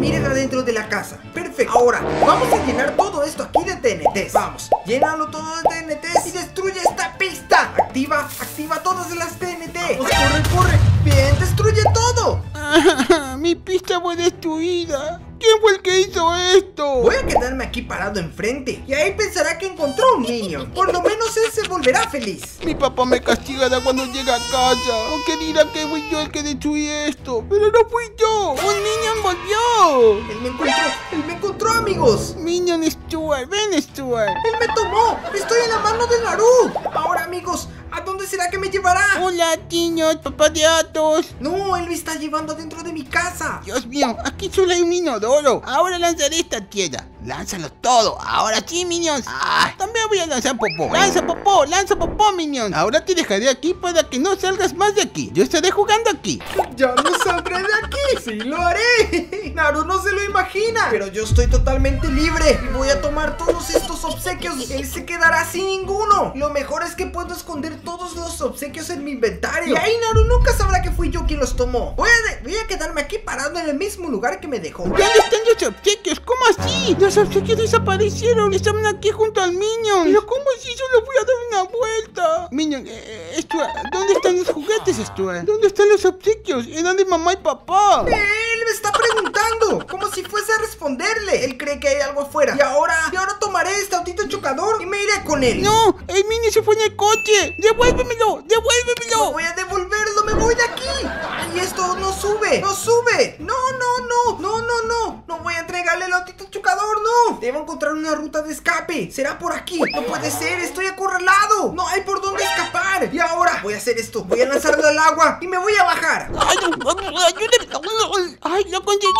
Miren adentro de la casa. Perfecto. Ahora, vamos a llenar todo esto aquí de TNTs. Vamos, llénalo todo de TNTs y destruye esta pista. Activa, activa todas las TNT. Corre, corre. Bien, destruye todo. Mi pista fue destruida. ¿Quién fue el que hizo esto? Voy a quedarme aquí parado enfrente y ahí pensará que encontró un niño. Por lo menos él se volverá feliz. Mi papá me castigará cuando llegue a casa. Porque dirá que fui yo el que destruí esto. Pero no fui yo. Un niño volvió. Él me encontró, él me encontró, amigos. Minion Stuart, ven Stuart. Él me tomó. Estoy en la mano de Naru. Ahora, amigos, ¿A dónde será que me llevará? Hola, niños, papá de Atos. No, él me está llevando dentro de mi casa. Dios mío, aquí solo hay un inodoro. Ahora lanzaré esta tierra. Lánzalo todo. Ahora sí, Minions. Ah, también voy a lanzar popó. Lanza popó, lanza popó, Minions. Ahora te dejaré aquí para que no salgas más de aquí. Yo estaré jugando aquí. Ya no saldré de aquí. Sí, lo haré. Naru no se lo imagina. Pero yo estoy totalmente libre. Y voy a tomar todos estos obsequios. Él se quedará sin ninguno. Lo mejor es que puedo esconder todos los obsequios en mi inventario. Y ahí Naru nunca sabrá que fui yo quien los tomó. Voy a, voy a quedarme aquí parado en el mismo lugar que me dejó. ¿Dónde están los obsequios? ¿Cómo así? Los obsequios desaparecieron. Estaban aquí junto al Minion. Pero ¿cómo así? Solo fui a dar una vuelta. Minion, eh, Stuart, ¿dónde están los juguetes, Stuart? ¿Dónde están los obsequios? ¿Eran de mamá y papá? Él me está preguntando. Como si fuese a responderle. Él cree que hay algo afuera. Y ahora, y ahora tomaré este autito chocador y me iré con él. No, el Minion se fue en el coche. Devuélvemelo, devuélvemelo. No voy a devolverlo, me voy de aquí. Ay, esto no sube, no sube. No, no, no, no, no, no. No voy a entregarle el autito chocador, no. Debo encontrar una ruta de escape. Será por aquí. No puede ser, estoy acorralado. No hay por dónde escapar. Y ahora voy a hacer esto. Voy a lanzarlo al agua y me voy a bajar. Ay, ayúdame. Ay, lo conseguí.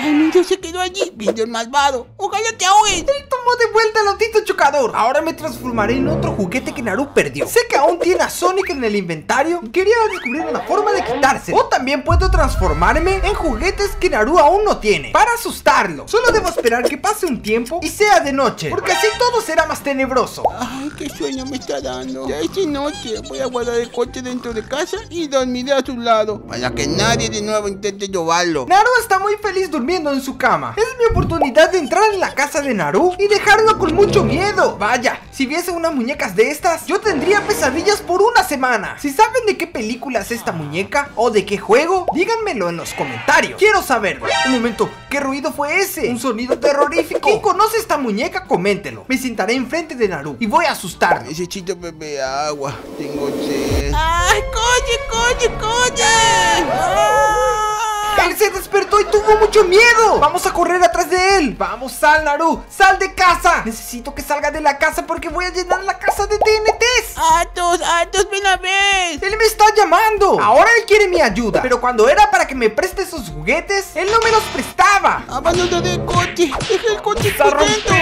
El Minion se quedó allí, viendo el malvado. Ojalá te ahogues. Él tomó de vuelta el autito chocador. Ahora me transformaré en otro juguete que Naru perdió. Sé que aún tiene a Sonic en el inventario. Quería descubrir una forma de quitárselo. O también puedo transformarme en juguetes que Naru aún no tiene. Para asustarlo. Solo debo esperar que pase un tiempo y sea de noche. Porque así todo será más tenebroso. Ay, qué sueño me está dando. Ya es de noche. Voy a guardar el coche dentro de casa y dormiré a su lado. Para que nadie de nuevo intente robarlo. Naru está muy feliz durmiendo en su cama. Es mi oportunidad de entrar en la casa de Naru y dejarlo con mucho miedo. Vaya, si viese unas muñecas de estas, yo tendría pesadillas por una semana. Si saben de qué película es esta muñeca o de qué juego, díganmelo en los comentarios. Quiero saberlo. Un momento, ¿qué ruido fue ese? Un sonido terrorífico. ¿Quién conoce esta muñeca? Coméntelo. Me sentaré enfrente de Naru y voy a asustarlo. Necesito beber agua. Tengo sed. ¡Ay, coche, coche, coche! ¡Ah! Él se despertó y tuvo mucho miedo. Vamos a correr atrás de él. Vamos, sal, Naru. Sal de casa. Necesito que salga de la casa porque voy a llenar la casa de TNTs. ¡Atos, Atos, ven a ver! Él me está llamando. Ahora él quiere mi ayuda. Pero cuando era para que me preste sus juguetes, él no me los prestaba. ¡Abandonaré el coche! ¡Deja el coche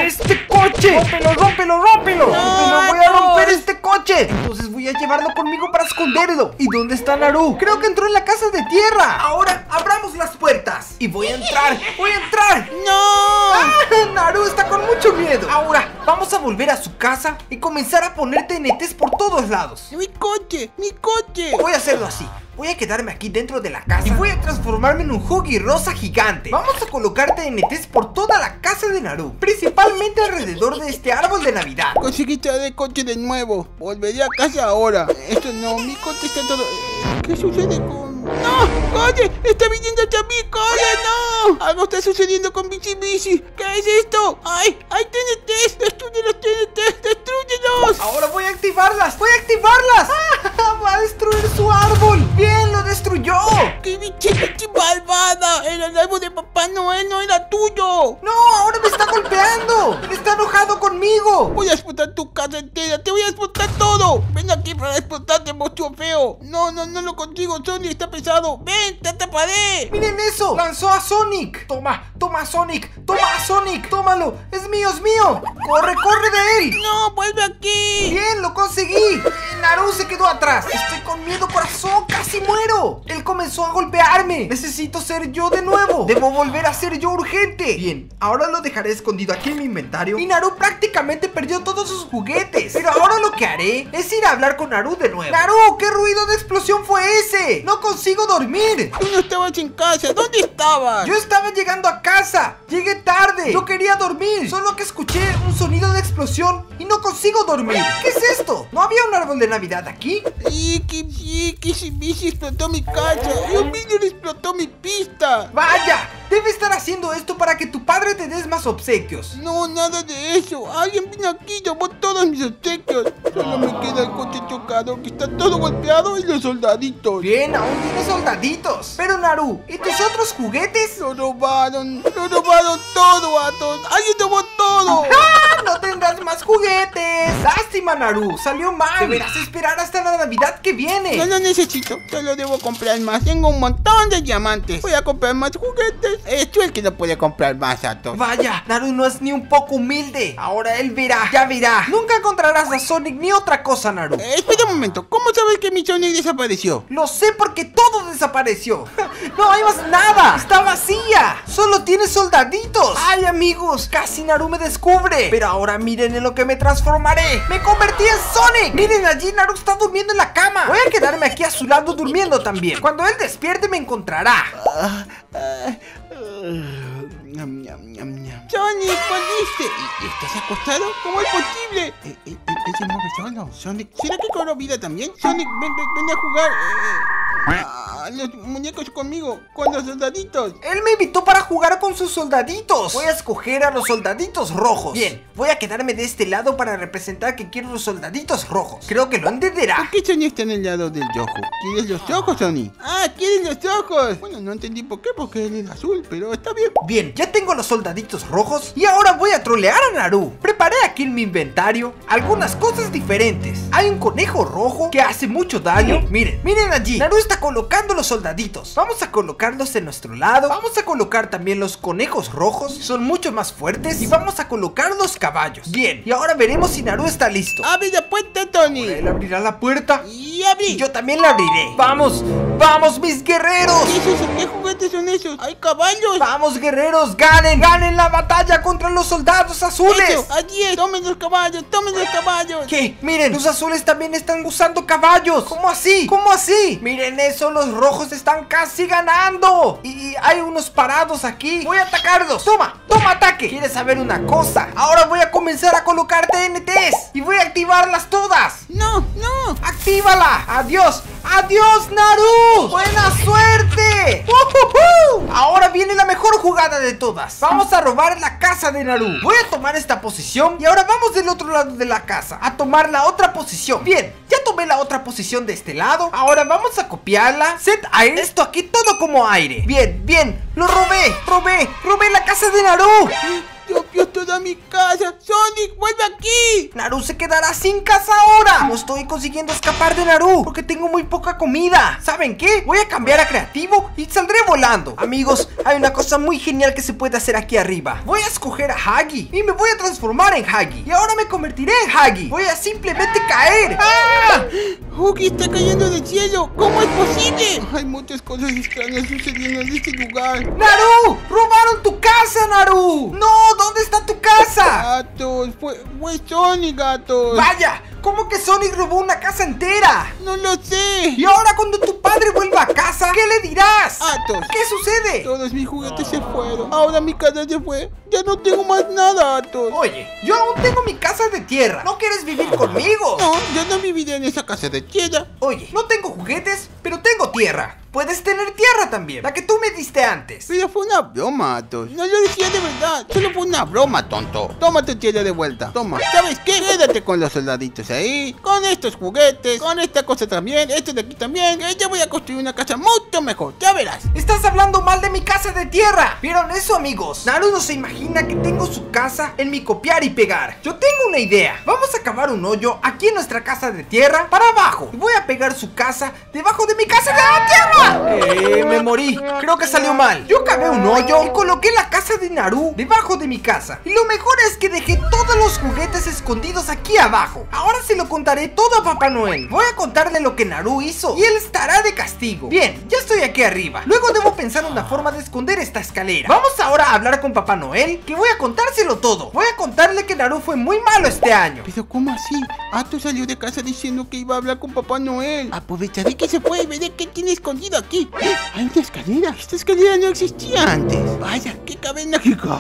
este coche! ¡Rómpelo, rómpelo, rómpelo! No, ¡No voy a romper este coche! Entonces voy a llevarlo conmigo para esconderlo. ¿Y dónde está Naru? Creo que entró en la casa de tierra. Ahora abramos las puertas. Y voy a entrar, voy a entrar. ¡No! Naru está con mucho miedo. Ahora, vamos a volver a su casa y comenzar a poner TNTs por todos lados. ¡Mi coche! ¡Mi coche! Voy a hacerlo así. Voy a quedarme aquí dentro de la casa y voy a transformarme en un Huggy rosa gigante. Vamos a colocar TNTs por toda la casa de Naru, principalmente alrededor de este árbol de Navidad. Conseguí traer el coche de nuevo. Volveré a casa ahora. Esto no, mi coche está todo. eh, ¿Qué sucede con.? ¡No! ¡Coche! ¡Está viniendo hacia mí! ¡Coche! ¡No! Algo está sucediendo con Bici Bici. ¿Qué es esto? ¡Ay! ¡Ay, TNTs! ¡Destruye los TNTs! ¡Destruyelos! Ahora voy a activarlas. ¡Voy a activarlas! ¡Ah! ¡Va a destruir su árbol! ¡Bien! ¡Lo destruyó! ¡Qué bichi, bichi malvada! Era el árbol de Papá Noel, no era tuyo. ¡No! ¡Ahora me está golpeando! ¡Él está enojado conmigo! Voy a explotar tu casa entera, te voy a explotar todo. Ven aquí para explotarte, monstruo feo. No, no, no lo consigo, Sony, está pesado. Ven, te taparé. ¡Miren eso! ¡Lanzó a Sonic! ¡Toma! ¡Toma Sonic! ¡Toma Sonic! ¡Tómalo! ¡Es mío, es mío! ¡Corre, corre de él! No, vuelve aquí. ¡Bien! ¡Lo conseguí! Naru se quedó atrás. Estoy con miedo, corazón. ¡Casi muero! Él comenzó a golpearme. Necesito ser yo de nuevo. Debo volver a ser yo urgente. Bien, ahora lo dejaré escondido aquí en mi inventario. Y Naru prácticamente perdió todos sus juguetes. Pero ahora lo que haré es ir a hablar con Naru de nuevo. Naru, ¿qué ruido de explosión fue ese? No consigo dormir. Tú no estabas en casa, ¿dónde estabas? Yo estaba llegando a casa. Llegué tarde. Yo quería dormir. Solo que escuché un sonido de explosión y no consigo dormir. ¿Qué es esto? ¿No había un árbol de Navidad aquí? Iki, Iki, si bici explotó mi casa y un le explotó mi pista. ¡Vaya! Debe estar haciendo esto para que tu padre te des más obsequios. No, nada de eso. Alguien vino aquí y tomó todos mis obsequios. Solo me queda el coche chocado que está todo golpeado y los soldaditos. Bien, aún tienes soldaditos. Pero Naru, ¿y tus otros juguetes? Lo robaron, lo robaron todo, Atos. Alguien tomó todo. ¡Ah! ¡No tendrás más juguetes! ¡Lástima, Naru! ¡Salió mal! Deberás esperar hasta la Navidad que viene. No lo necesito, solo debo comprar más. Tengo un montón de diamantes. Voy a comprar más juguetes. Es tú el que no puede comprar más, Atos. Vaya, Naru no es ni un poco humilde. Ahora él verá, ya verá. Nunca encontrarás a Sonic ni otra cosa, Naru. Eh, espera un momento, ¿cómo sabes que mi Sonic desapareció? Lo sé porque todo desapareció. No hay más nada. Está vacía. Solo tiene soldaditos. Ay, amigos, casi Naru me descubre. Pero ahora miren en lo que me transformaré. Me convertí en Sonic. Miren allí, Naru está durmiendo en la cama. Voy a quedarme aquí a su lado durmiendo también. Cuando él despierte me encontrará. Ñam, ñam, ñam. Sonic, volviste. ¿Y, y estás acostado? ¿Cómo es posible? ¿Él se mueve solo? Sonic, ¿será que cobró vida también? Sonic, ven, ven, ven a jugar. eh, a los muñecos conmigo, con los soldaditos. Él me invitó para jugar con sus soldaditos. Voy a escoger a los soldaditos rojos. Bien, voy a quedarme de este lado para representar que quiero los soldaditos rojos. Creo que lo entenderá. ¿Por qué Sonic está en el lado del yojo? ¿Quieres los ojos, Sonic? Ah, ¿quieres los ojos? Bueno, no entendí por qué, porque él es azul, pero está bien. Bien, ya tengo los soldaditos rojos y ahora voy a trolear a Naru. Preparé aquí en mi inventario algunas cosas diferentes. Hay un conejo rojo que hace mucho daño. Miren, miren allí. Naru está colocando los soldaditos. Vamos a colocarlos en nuestro lado. Vamos a colocar también los conejos rojos. Son mucho más fuertes. Y vamos a colocar los caballos. Bien, y ahora veremos si Naru está listo. ¡Abre la puerta, Tony! Él abrirá la puerta. ¡Y abre! Y yo también la abriré. ¡Vamos! ¡Vamos, mis guerreros! ¿Qué es? ¿Qué juguetes son esos? ¡Hay caballos! ¡Vamos, guerreros! ¡Ganen! ¡Ganen la batalla contra los soldados azules! Eso, allí es. ¡Tomen los caballos! ¡Tomen los caballos! ¿Qué? Miren, los azules también están usando caballos. ¿Cómo así? ¿Cómo así? Miren eso, los rojos están casi ganando. Y hay unos parados aquí. Voy a atacarlos. Toma, toma ataque. ¿Quieres saber una cosa? Ahora voy a comenzar a colocar TNTs. Y voy a activarlas todas. ¡No, no! ¡Actívala! ¡Adiós! ¡Adiós, Naru! ¡Buena suerte! Ahora viene la mejor jugada de todas. Vamos a robar la casa de Naru. Voy a tomar esta posición y ahora vamos del otro lado de la casa a tomar la otra posición. Bien, ya tomé la otra posición de este lado. Ahora vamos a copiarla. Set aire. Esto aquí todo como aire. Bien, bien. Lo robé, robé, robé la casa de Naru. ¡Rompió toda mi casa! ¡Sonic, vuelve aquí! Naru se quedará sin casa ahora. No estoy consiguiendo escapar de Naru porque tengo muy poca comida. ¿Saben qué? Voy a cambiar a creativo y saldré volando. Amigos, hay una cosa muy genial que se puede hacer aquí arriba. Voy a escoger a Hagi y me voy a transformar en Hagi. Y ahora me convertiré en Hagi. Voy a simplemente caer. ¡Ah! Hugi está cayendo del cielo. ¿Cómo es posible? Hay muchas cosas extrañas sucediendo en este lugar. ¡Naru! ¡Robaron tu casa, Naru! ¡No! ¿Dónde está tu casa? Gatos, fue, fue Sonic, gatos. ¡Vaya! ¿Cómo que Sonic robó una casa entera? No lo sé. Y ahora cuando tu padre vuelva a casa, ¿qué le dirás? Atos. ¿Qué sucede? Todos mis juguetes se fueron. Ahora mi casa se fue. Ya no tengo más nada, Atos. Oye, yo aún tengo mi casa de tierra. ¿No quieres vivir conmigo? No, yo no viviré en esa casa de tierra. Oye, no tengo juguetes, pero tengo tierra. Puedes tener tierra también, la que tú me diste antes. Pero fue una broma, Atos. No lo decía de verdad. Solo fue una broma, tonto. Toma tu tierra de vuelta. Toma. ¿Sabes qué? Quédate con los soldaditos ahí. Con estos juguetes. Con esta cosa también. Esto de aquí también. Que yo voy a construir una casa mucho mejor. Ya verás. Estás hablando mal de mi casa de tierra. ¿Vieron eso, amigos? Naru no se imagina que tengo su casa en mi copiar y pegar. Yo tengo una idea. Vamos a cavar un hoyo aquí en nuestra casa de tierra para abajo. Y voy a pegar su casa debajo de mi casa de la tierra. Eh, me morí. Creo que salió mal. Yo cavé un hoyo y coloqué la casa de Naru debajo de mi casa. Y lo mejor es que dejé todos los juguetes escondidos aquí abajo. Ahora se lo contaré todo a Papá Noel. Voy a contarle lo que Naru hizo y él estará de castigo. Bien, ya estoy aquí arriba. Luego debo pensar una forma de esconder esta escalera. Vamos ahora a hablar con Papá Noel, que voy a contárselo todo. Voy a contarle que Naru fue muy malo este año. Pero ¿cómo así? Atos salió de casa diciendo que iba a hablar con Papá Noel. Aprovecharé que se fue y veré qué tiene escondido aquí. ¡Eh! Hay una escalera. Esta escalera no existía antes. Vaya, qué cabe mágica.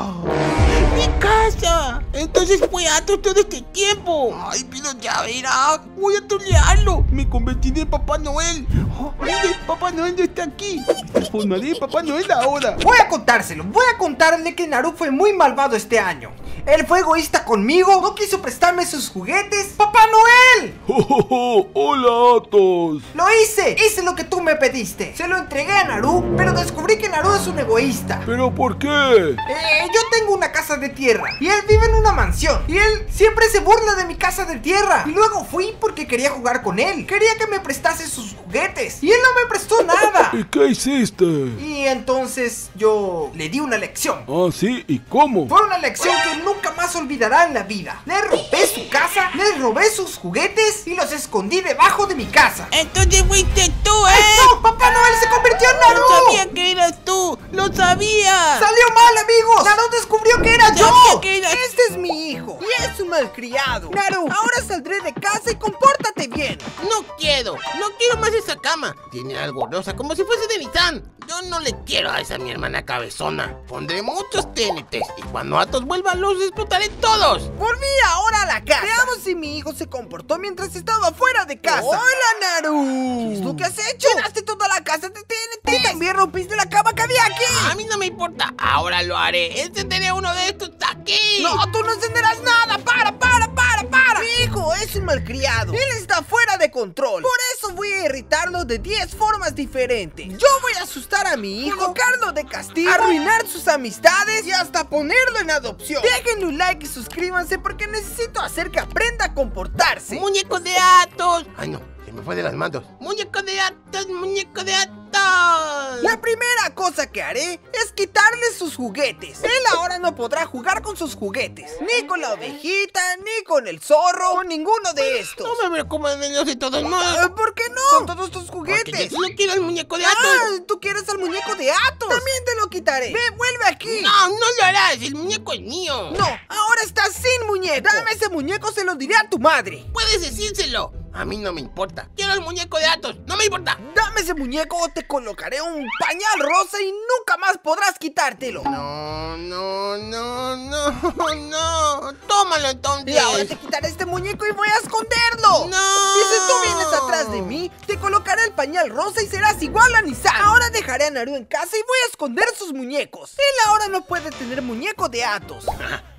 ¡Mi casa! Entonces fue Atos todo este tiempo. Ay, pero ya verá. Voy a torearlo. Me convertiré en Papá Noel. Oh, mire, Papá Noel no está aquí. Me transformaré en Papá Noel ahora. Voy a contárselo, voy a contarle que Naru fue muy malvado este año. Él fue egoísta conmigo, no quiso prestarme sus juguetes. ¡Papá Noel! ¡Oh, oh, oh! hola Atos! Lo hice, hice lo que tú me pediste. Se lo entregué a Naru, pero descubrí que Naru es un egoísta. ¿Pero por qué? Eh, yo tengo una casa de tierra y él vive en una mansión. Y él siempre se burla de mi casa de tierra. Y luego fui porque quería jugar con él. Quería que me prestase sus juguetes. Y él no me prestó nada. ¿Y qué hiciste? Y entonces yo le di una lección. Ah, sí, ¿y cómo? Fue una lección que nunca más olvidará en la vida. Le robé su casa, le robé sus juguetes y los escondí debajo de mi casa. Entonces fuiste tú, ¿eh? ¡No! ¡Papá Noel se convirtió en Naru! No sabía que eras tú. Lo sabía. ¡Salió mal, amigos! ¡Naru descubrió que era yo! Que eras Este es mi hijo y es un malcriado. Naru, ahora saldré de casa y compórtate bien. No quiero, no quiero más esa cama. Tiene algo rosa, como si fuese de Nissan. Yo no le quiero a esa mi hermana cabezona. Pondré muchos TNTs y cuando Atos vuelva los explotaré todos. Volví ahora a la casa. Veamos si mi hijo se comportó mientras estaba fuera de casa. ¡Hola, Naru! ¿Qué es lo que has hecho? Llenaste toda la casa de TNT. Y también rompiste la cama que había aquí. A mí no me importa, ahora lo haré. Encenderé uno de estos aquí. No, tú no encenderás nada. Para, para, para, para. Mi hijo es un malcriado. Él está fuera de control. Por eso voy a irritarlo de 10 formas diferentes. Yo voy a asustar a mi hijo, colocarlo de castigo, arruinar sus amistades y hasta ponerlo en adopción. Déjenle un like y suscríbanse porque necesito hacer que aprenda a comportarse. Muñeco de Atos. Ay, no, se me fue de las manos. Muñeco de Atos, muñeco de Atos. La primera cosa que haré es quitarle sus juguetes. Él ahora no podrá jugar con sus juguetes. Ni con la ovejita, ni con el zorro, o ninguno de estos. No me preocupen de ellos de todos modos. Eh, ¿Por qué no? Son todos tus Porque juguetes. yo no quiero el muñeco de Atos. Ah, tú quieres al muñeco de Atos. También te lo quitaré. Ve, vuelve aquí. No, no lo harás. El muñeco es mío. No, ahora estás sin muñeco. Dame ese muñeco, se lo diré a tu madre. Puedes decírselo. A mí no me importa. Quiero el muñeco de Atos. No me importa. Dame ese muñeco o te colocaré un pañal rosa y nunca más podrás quitártelo. No, no, no, no, no. Tómalo entonces. Y ahora te quitaré este muñeco y voy a esconderlo. No. Y si tú vienes atrás de mí, te colocaré el pañal rosa y serás igual a Nissan. Ahora dejaré a Naru en casa y voy a esconder sus muñecos. Él ahora no puede tener muñeco de Atos.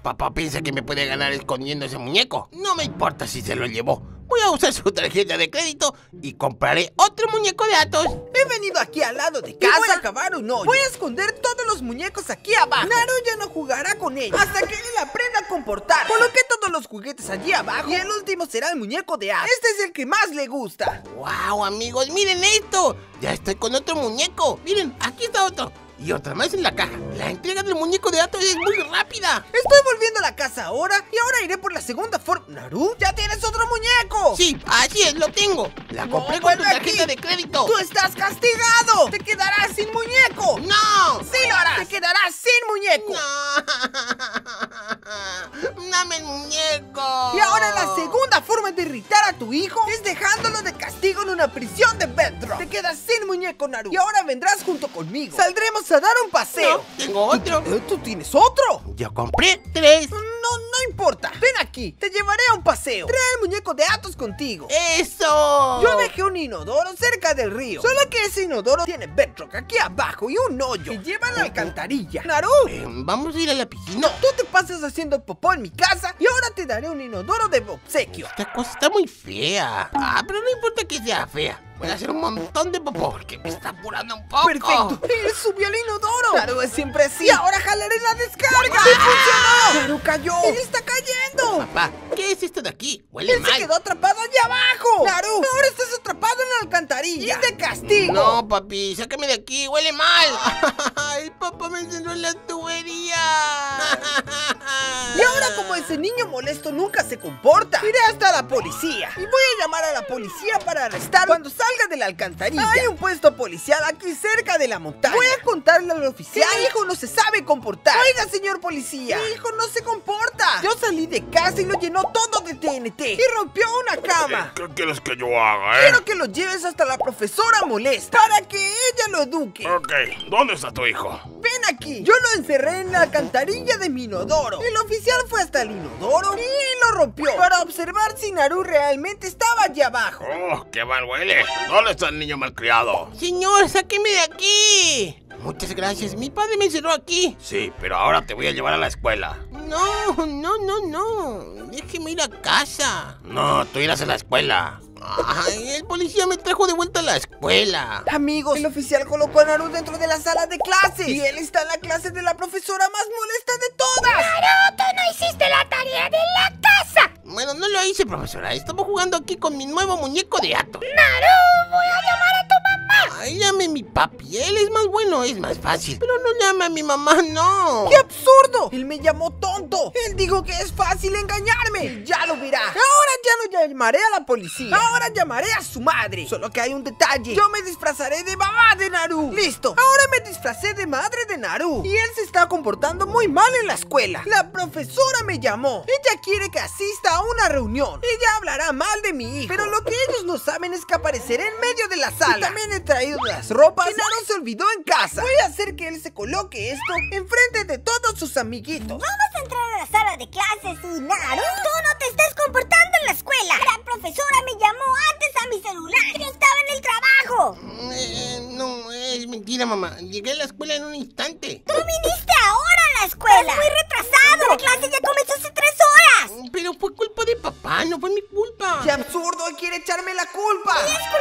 Papá piensa que me puede ganar escondiendo ese muñeco. No me importa si se lo llevó. Voy a usar su tarjeta de crédito y compraré otro muñeco de Atos. He venido aquí al lado de casa. voy a acabar un hoyo. Voy a esconder todos los muñecos aquí abajo. Naru ya no jugará con ellos hasta que él aprenda a comportar. Coloqué todos los juguetes allí abajo y el último será el muñeco de Atos. Este es el que más le gusta. ¡Wow, amigos! ¡Miren esto! Ya estoy con otro muñeco. Miren, aquí está otro. Y otra más en la caja. La entrega del muñeco de Atos es muy rápida. Estoy volviendo a la casa ahora y ahora iré por la segunda forma. ¿Naru? ¡Ya tienes otro muñeco! Sí, así es, lo tengo. La No, compré con tu tarjeta aquí. de crédito. ¡Tú estás castigado! ¡Te quedarás sin muñeco! ¡No! ¡Sí lo harás! ¡Te quedarás sin muñeco! ¡No! ¡Dame el muñeco! Y ahora la segunda forma de irritar a tu hijo es dejándolo de castigo en una prisión de Bedrock. Te quedas sin muñeco, Naru. Y ahora vendrás junto conmigo. Saldremos a dar un paseo. No, tengo otro. ¿Eh, ¿Tú tienes otro? Yo compré tres. No, no importa. Ven aquí. Te llevaré a un paseo. Trae el muñeco de Atos contigo. ¡Eso! Yo dejé un inodoro cerca del río. Solo que ese inodoro tiene bedrock aquí abajo y un hoyo que lleva la alcantarilla. ¡Naru! Eh, Vamos a ir a la piscina. Tú te pasas haciendo popó en mi casa y ahora te daré un inodoro de obsequio. Esta cosa está muy fea. Ah, pero no importa que sea fea. Voy a hacer un montón de popó porque me está apurando un poco. Perfecto. Él subió el inodoro. Claro, es siempre así. Y ahora jalaré la descarga. ¡Sí funcionó! Claro, cayó. Él está cayendo. Papá, ¿qué es esto de aquí? Huele Él se mal. quedó atrapado allá abajo. Claro. Ahora estás atrapado en la alcantarilla. Y es de castigo. No, papi, sácame de aquí, huele mal. Ay, papá me encendió en la tubería. Y ahora como ese niño molesto nunca se comporta, iré hasta la policía. Y voy a llamar a la policía para arrestar cuando salga de la alcantarilla. Hay un puesto policial aquí cerca de la montaña. Voy a contarle al oficial mi hijo no se sabe comportar. Oiga, señor policía, mi hijo no se comporta. Yo salí de casa y lo llenó todo de TNT. Y rompió una cama. ¿Qué quieres que yo haga, eh? Quiero que lo lleves hasta la profesora molesta para que ella lo eduque. Ok, ¿dónde está tu hijo? Ven aquí. Yo lo encerré en la alcantarilla de mi inodoro. El oficial fue hasta el inodoro y lo rompió para observar si Naru realmente estaba allí abajo. Oh, qué mal huele. ¿Dónde está el niño malcriado? Señor, sáqueme de aquí. Muchas gracias, mi padre me encerró aquí. Sí, pero ahora te voy a llevar a la escuela. No, no, no, no. Déjeme ir a casa. No, tú irás a la escuela. Ay, el policía me trajo de vuelta a la escuela. Amigos, el oficial colocó a Naru dentro de la sala de clases y él está en la clase de la profesora más molesta de todas. Bueno, no lo hice, profesora. Estamos jugando aquí con mi nuevo muñeco de Atos. Ay, llame a mi papi. Él es más bueno, es más fácil. Pero no llame a mi mamá, no. ¡Qué absurdo! Él me llamó tonto. Él dijo que es fácil engañarme. Ya lo verá. Ahora ya no llamaré a la policía. Ahora llamaré a su madre. Solo que hay un detalle. Yo me disfrazaré de mamá de Naru. Listo. Ahora me disfracé de madre de Naru. Y él se está comportando muy mal en la escuela. La profesora me llamó. Ella quiere que asista a una reunión. Ella hablará mal de mi hijo. Pero lo que ellos no saben es que apareceré en medio de la sala. Y también he traído las ropas que Naru se olvidó en casa. Voy a hacer que él se coloque esto enfrente de todos sus amiguitos. Vamos a entrar a la sala de clases y Naru, tú no te estás comportando en la escuela. La profesora me llamó antes a mi celular. Yo estaba en el trabajo. Eh, no, es mentira, mamá. Llegué a la escuela en un instante. Tú viniste ahora a la escuela. Estás muy retrasado. La clase ya comenzó hace tres horas. Pero fue culpa de papá, no fue mi culpa. ¡Qué absurdo! Quiere echarme la culpa. Y es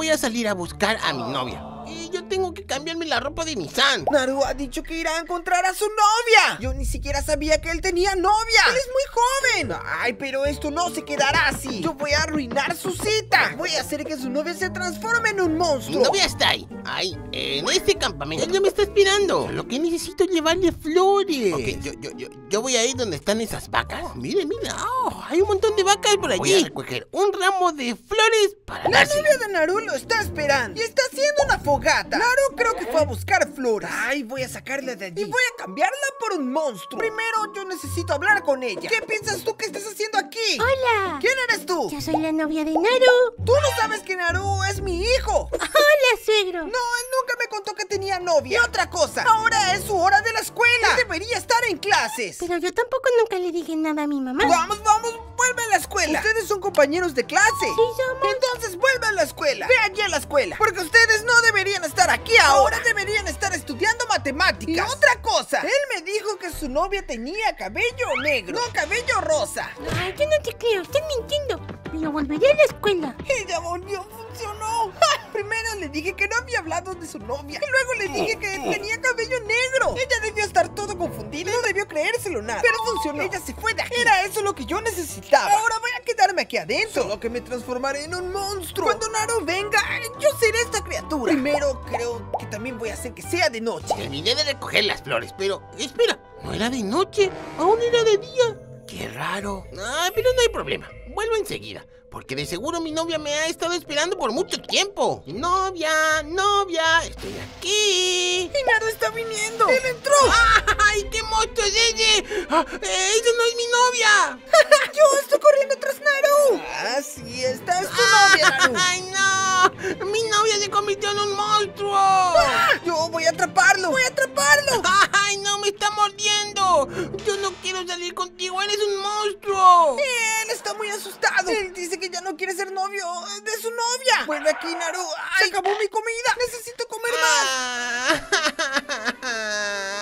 voy a salir a buscar a mi novia. Y yo tengo que cambiarme la ropa de Nissan. Naru ha dicho que irá a encontrar a su novia. Yo ni siquiera sabía que él tenía novia. Él es muy joven. Ay, pero esto no se quedará así. Yo voy a arruinar su cita. Voy a hacer que su novia se transforme en un Mi monstruo. novia está ahí, ahí, en este campamento. Ella me está esperando. Lo que necesito es llevarle flores. Ok, yo, yo, yo, yo voy a ir donde están esas vacas. Oh, mire, mira, oh, hay un montón de vacas por allí. Voy a recoger un ramo de flores La novia de Naru lo está esperando y está haciendo una fogata. Naru creo que fue a buscar flores. Ay, voy a sacarla de allí. Y voy a cambiarla por un monstruo. Primero yo necesito hablar con ella. ¿Qué piensas tú que estás haciendo aquí? Hola. ¿Quién eres tú? Yo soy la novia de Naru. Tú no sabes que Naru es mi hijo. Suegro. No, él nunca me contó que tenía novia. Y otra cosa, ahora es su hora de la escuela. Él debería estar en clases. Pero yo tampoco nunca le dije nada a mi mamá. Vamos, vamos, vuelve a la escuela. Ustedes son compañeros de clase. Sí, somos. Entonces vuelve a la escuela. Ve allí a la escuela. Porque ustedes no deberían estar aquí ahora. Deberían estar estudiando matemáticas. Y otra cosa, él me dijo que su novia tenía cabello negro, no cabello rosa. Ay, yo no te creo, estás mintiendo. Pero volveré a la escuela. Ella volvió, Primero le dije que no había hablado de su novia. Y luego le dije que tenía cabello negro. Ella debió estar todo confundida. No debió creérselo nada. Pero funcionó. Ella se fue de aquí. Era eso lo que yo necesitaba. Ahora voy a quedarme aquí adentro. Solo que me transformaré en un monstruo. Cuando Naro venga, yo seré esta criatura. Primero creo que también voy a hacer que sea de noche. Terminé de recoger las flores, pero espera, no era de noche, aún era de día. Qué raro. Ah, pero no hay problema. Vuelvo enseguida, porque de seguro mi novia me ha estado esperando por mucho tiempo. Novia, novia, estoy aquí. Y Naro está viniendo. Él entró. ¡Ay, qué monstruo es ese! Ah, ¡Eso no es mi novia! yo estoy corriendo tras Naru. Así está, es tu novia, Naru. ¡Ay, no! ¡Mi novia se convirtió en un monstruo! Yo voy a atraparlo. Voy a atraparlo. ¡Ay, no! ¡Me está mordiendo! Yo no quiero salir contigo, eres un monstruo. Él está muy asustado. Él dice que ya no quiere ser novio de su novia. Vuelve aquí, Naru. Se acabó mi comida. Necesito comer más.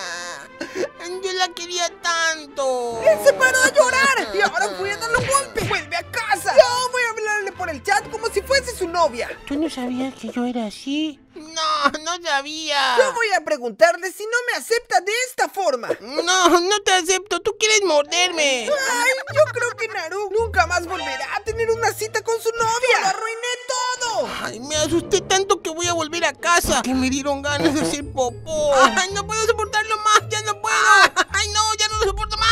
Yo la quería tanto. Él se paró a llorar. Y ahora voy a darle un golpe. Vuelve a casa. Yo voy a hablarle por el chat como si fuese su novia. ¿Tú no sabías que yo era así? No, no sabía. Yo voy a preguntarle si no me acepta de esta forma. No, no te acepto. Tú quieres morderme. Ay, yo creo que Naru nunca más volverá a tener una cita con su novia. ¡Lo arruiné todo! Ay, me asusté tanto que voy a volver a casa. Que me dieron ganas de hacer popó. Ay, no puedo soportarlo más. Ya no puedo. Ay, no, ya no lo soporto más.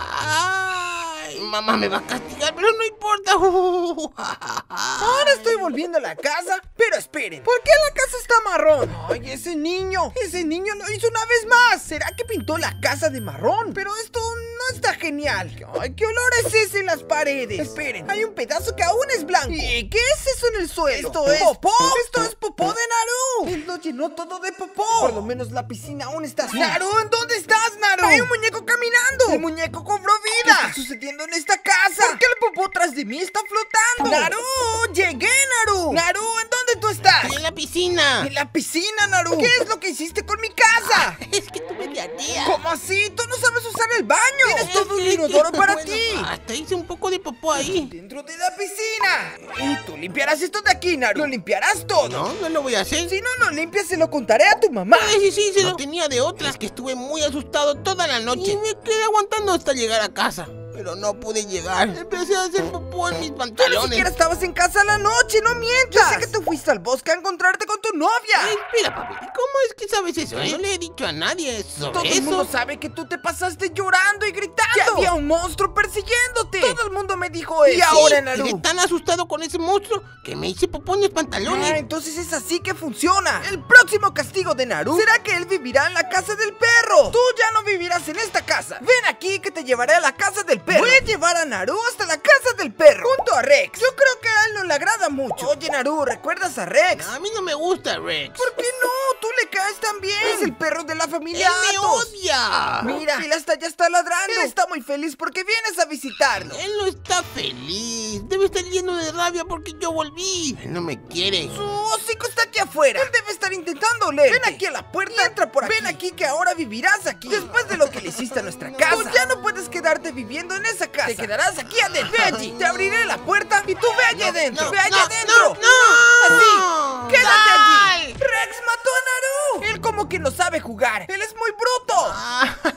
Mamá me va a castigar, pero no importa. Ahora estoy volviendo a la casa, pero esperen, ¿por qué la casa está marrón? Ay, ese niño, ese niño lo hizo una vez más. ¿Será que pintó la casa de marrón? Pero esto no está genial. Ay, ¿qué olor es ese en las paredes? Esperen, hay un pedazo que aún es blanco. ¿Y qué es eso en el suelo? Esto es popó. Esto es popó de Naru. Él lo llenó todo de popó. Por lo menos la piscina aún está. Naru, ¿en dónde estás, Naru? Hay un muñeco caminando. El muñeco cobró vida. ¿Qué está sucediendo en esta casa? ¿Por qué el popó tras de mí está flotando? Naru, llegué, Naru. Naru, ¿en dónde tú estás? En la piscina. En la piscina, Naru. ¿Qué es lo que hiciste con mi casa? Es que tuve diarrea. ¿Cómo así? Tú no sabes usar el baño. Tienes todo un inodoro para bueno, ti. Hasta hice un poco de popó ahí. Dentro de la piscina. Y tú limpiarás esto de aquí, Naru. Lo limpiarás todo. No, no lo voy a hacer. Si no lo limpias, se lo contaré a tu mamá. Ay, sí, sí, se lo tenía de otras que estuve muy asustado toda la noche. Y me quedé aguantando hasta llegar a casa. Pero no pude llegar. Empecé a hacer popó en mis Tú ni pantalones. siquiera estabas en casa la noche, no mientas. Yo sé que tú fuiste al bosque a encontrarte con tu novia. Ay, espera, papi. ¿Cómo es que sabes eso? eh? No le he dicho a nadie sobre Todo el eso. mundo sabe que tú te pasaste llorando y gritando. Que había un monstruo persiguiéndote. Todo el mundo me dijo eso. Y ahora, Naru. Quedé tan asustado con ese monstruo que me hice popó en los pantalones. Ah, entonces es así que funciona. El próximo castigo de Naru será que él vivirá en la casa del perro. Tú ya no vivirás en esta casa. Ven aquí que te llevaré a la casa del perro. Voy a llevar a Naru hasta la casa del perro. Junto a Rex. Yo creo que a él no le agrada mucho. Oye, Naru, ¿recuerdas a Rex? A mí no me gusta Rex. ¿Por qué no? Tú le caes es también. Es el perro de la familia ¡Él me odia! Mira, él hasta ya está ladrando. Él está muy feliz porque vienes a visitarlo. Él no está feliz. Debe estar lleno de rabia porque yo volví. Él no me quiere. Su hocico está aquí afuera. Él debe estar intentando oler. Ven aquí a la puerta. entra por aquí. Ven aquí que ahora vivirás aquí. Después de lo que le hiciste a nuestra casa. Tú ya no puedes quedarte viviendo en esa casa. Te quedarás aquí adentro. Ve allí. Te abriré la puerta y tú ve allí adentro. no, ve allí no, adentro. no, no. Así. Quédate allí. Rex mató a Naru. Él como que no sabe jugar. Él es muy bruto.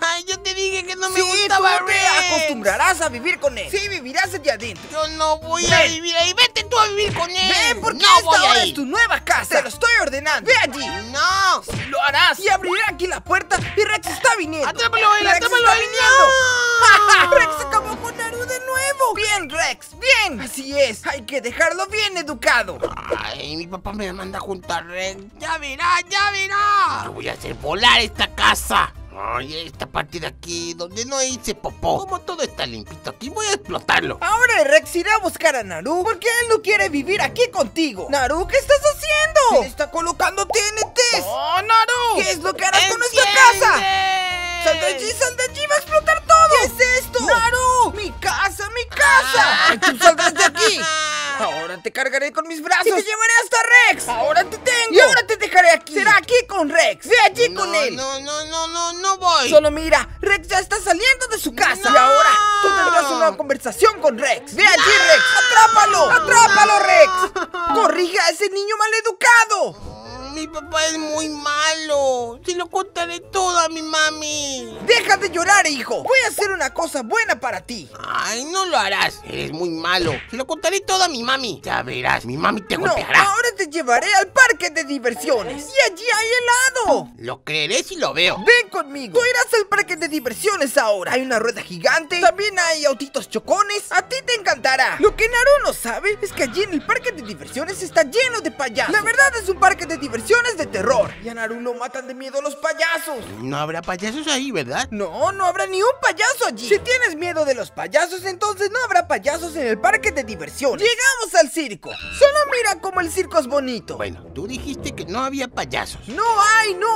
Ay, yo te dije que no me sí, gustaba tú te Rex. acostumbrarás a vivir con él. Sí, vivirás allí adentro. Yo no voy a vivir ahí. Vete tú a vivir con él. Ven, porque no esta voy ahora a es tu nueva casa. Te lo estoy ordenando. Ve allí. No. Lo harás. Y abriré aquí la puerta y Rex está viniendo. Atrápalo él, Rex atrápalo está él. viniendo. ¡No! Rex acabó con Naru de nuevo. Bien, Rex. Bien. Así es. Hay que dejarlo bien educado. Ay, mi papá me manda junto a Rex. Ya verá, ya verá. Yo voy a hacer volar esta casa. Ay, esta parte de aquí donde no hice popó. Como todo está limpito aquí, voy a explotarlo. Ahora Rex irá a buscar a Naru porque él no quiere vivir aquí contigo. Naru, ¿qué estás haciendo? Él está colocando TNTs. ¡Oh, Naru! ¿Qué es lo que harás con nuestra casa? ¡Sal de allí, sal de allí! ¡Va a explotar todo! ¿Qué es esto? ¡Naru! ¡Mi casa, mi casa! ¡Ay, tú saldrás de aquí! Ahora te cargaré con mis brazos y te llevaré hasta Rex. Ahora te tengo. Y ahora te dejaré aquí. Será aquí con Rex. Ve allí no, con él. No, no, no, no, no voy. Solo mira, Rex ya está saliendo de su casa. No. Y ahora tú tendrás una conversación con Rex. Ve allí, Rex. ¡Atrápalo! ¡Atrápalo, Rex! ¡Corrija a ese niño maleducado! Mi papá es muy malo. Se lo contaré todo a mi mami. Deja de llorar, hijo. Voy a hacer una cosa buena para ti. Ay, no lo harás. Eres muy malo. Se lo contaré todo a mi mami. Ya verás, mi mami te No, golpeará. ahora te llevaré al parque de diversiones. Y allí hay helado. Lo creeré si lo veo. Ven conmigo. Tú irás al parque de diversiones ahora. Hay una rueda gigante. También hay autitos chocones. A ti te encantará. Lo que Naru no sabe es que allí en el parque de diversiones está lleno de payasos. La verdad es un parque de diversiones de terror. Y a Naru lo matan de miedo los payasos. No habrá payasos ahí, ¿verdad? No, no habrá ni un payaso allí. Si tienes miedo de los payasos, entonces no habrá payasos en el parque de diversiones. Llegamos al circo. Solo mira cómo el circo es bonito. Bueno, tú dijiste que no había payasos. No hay, no.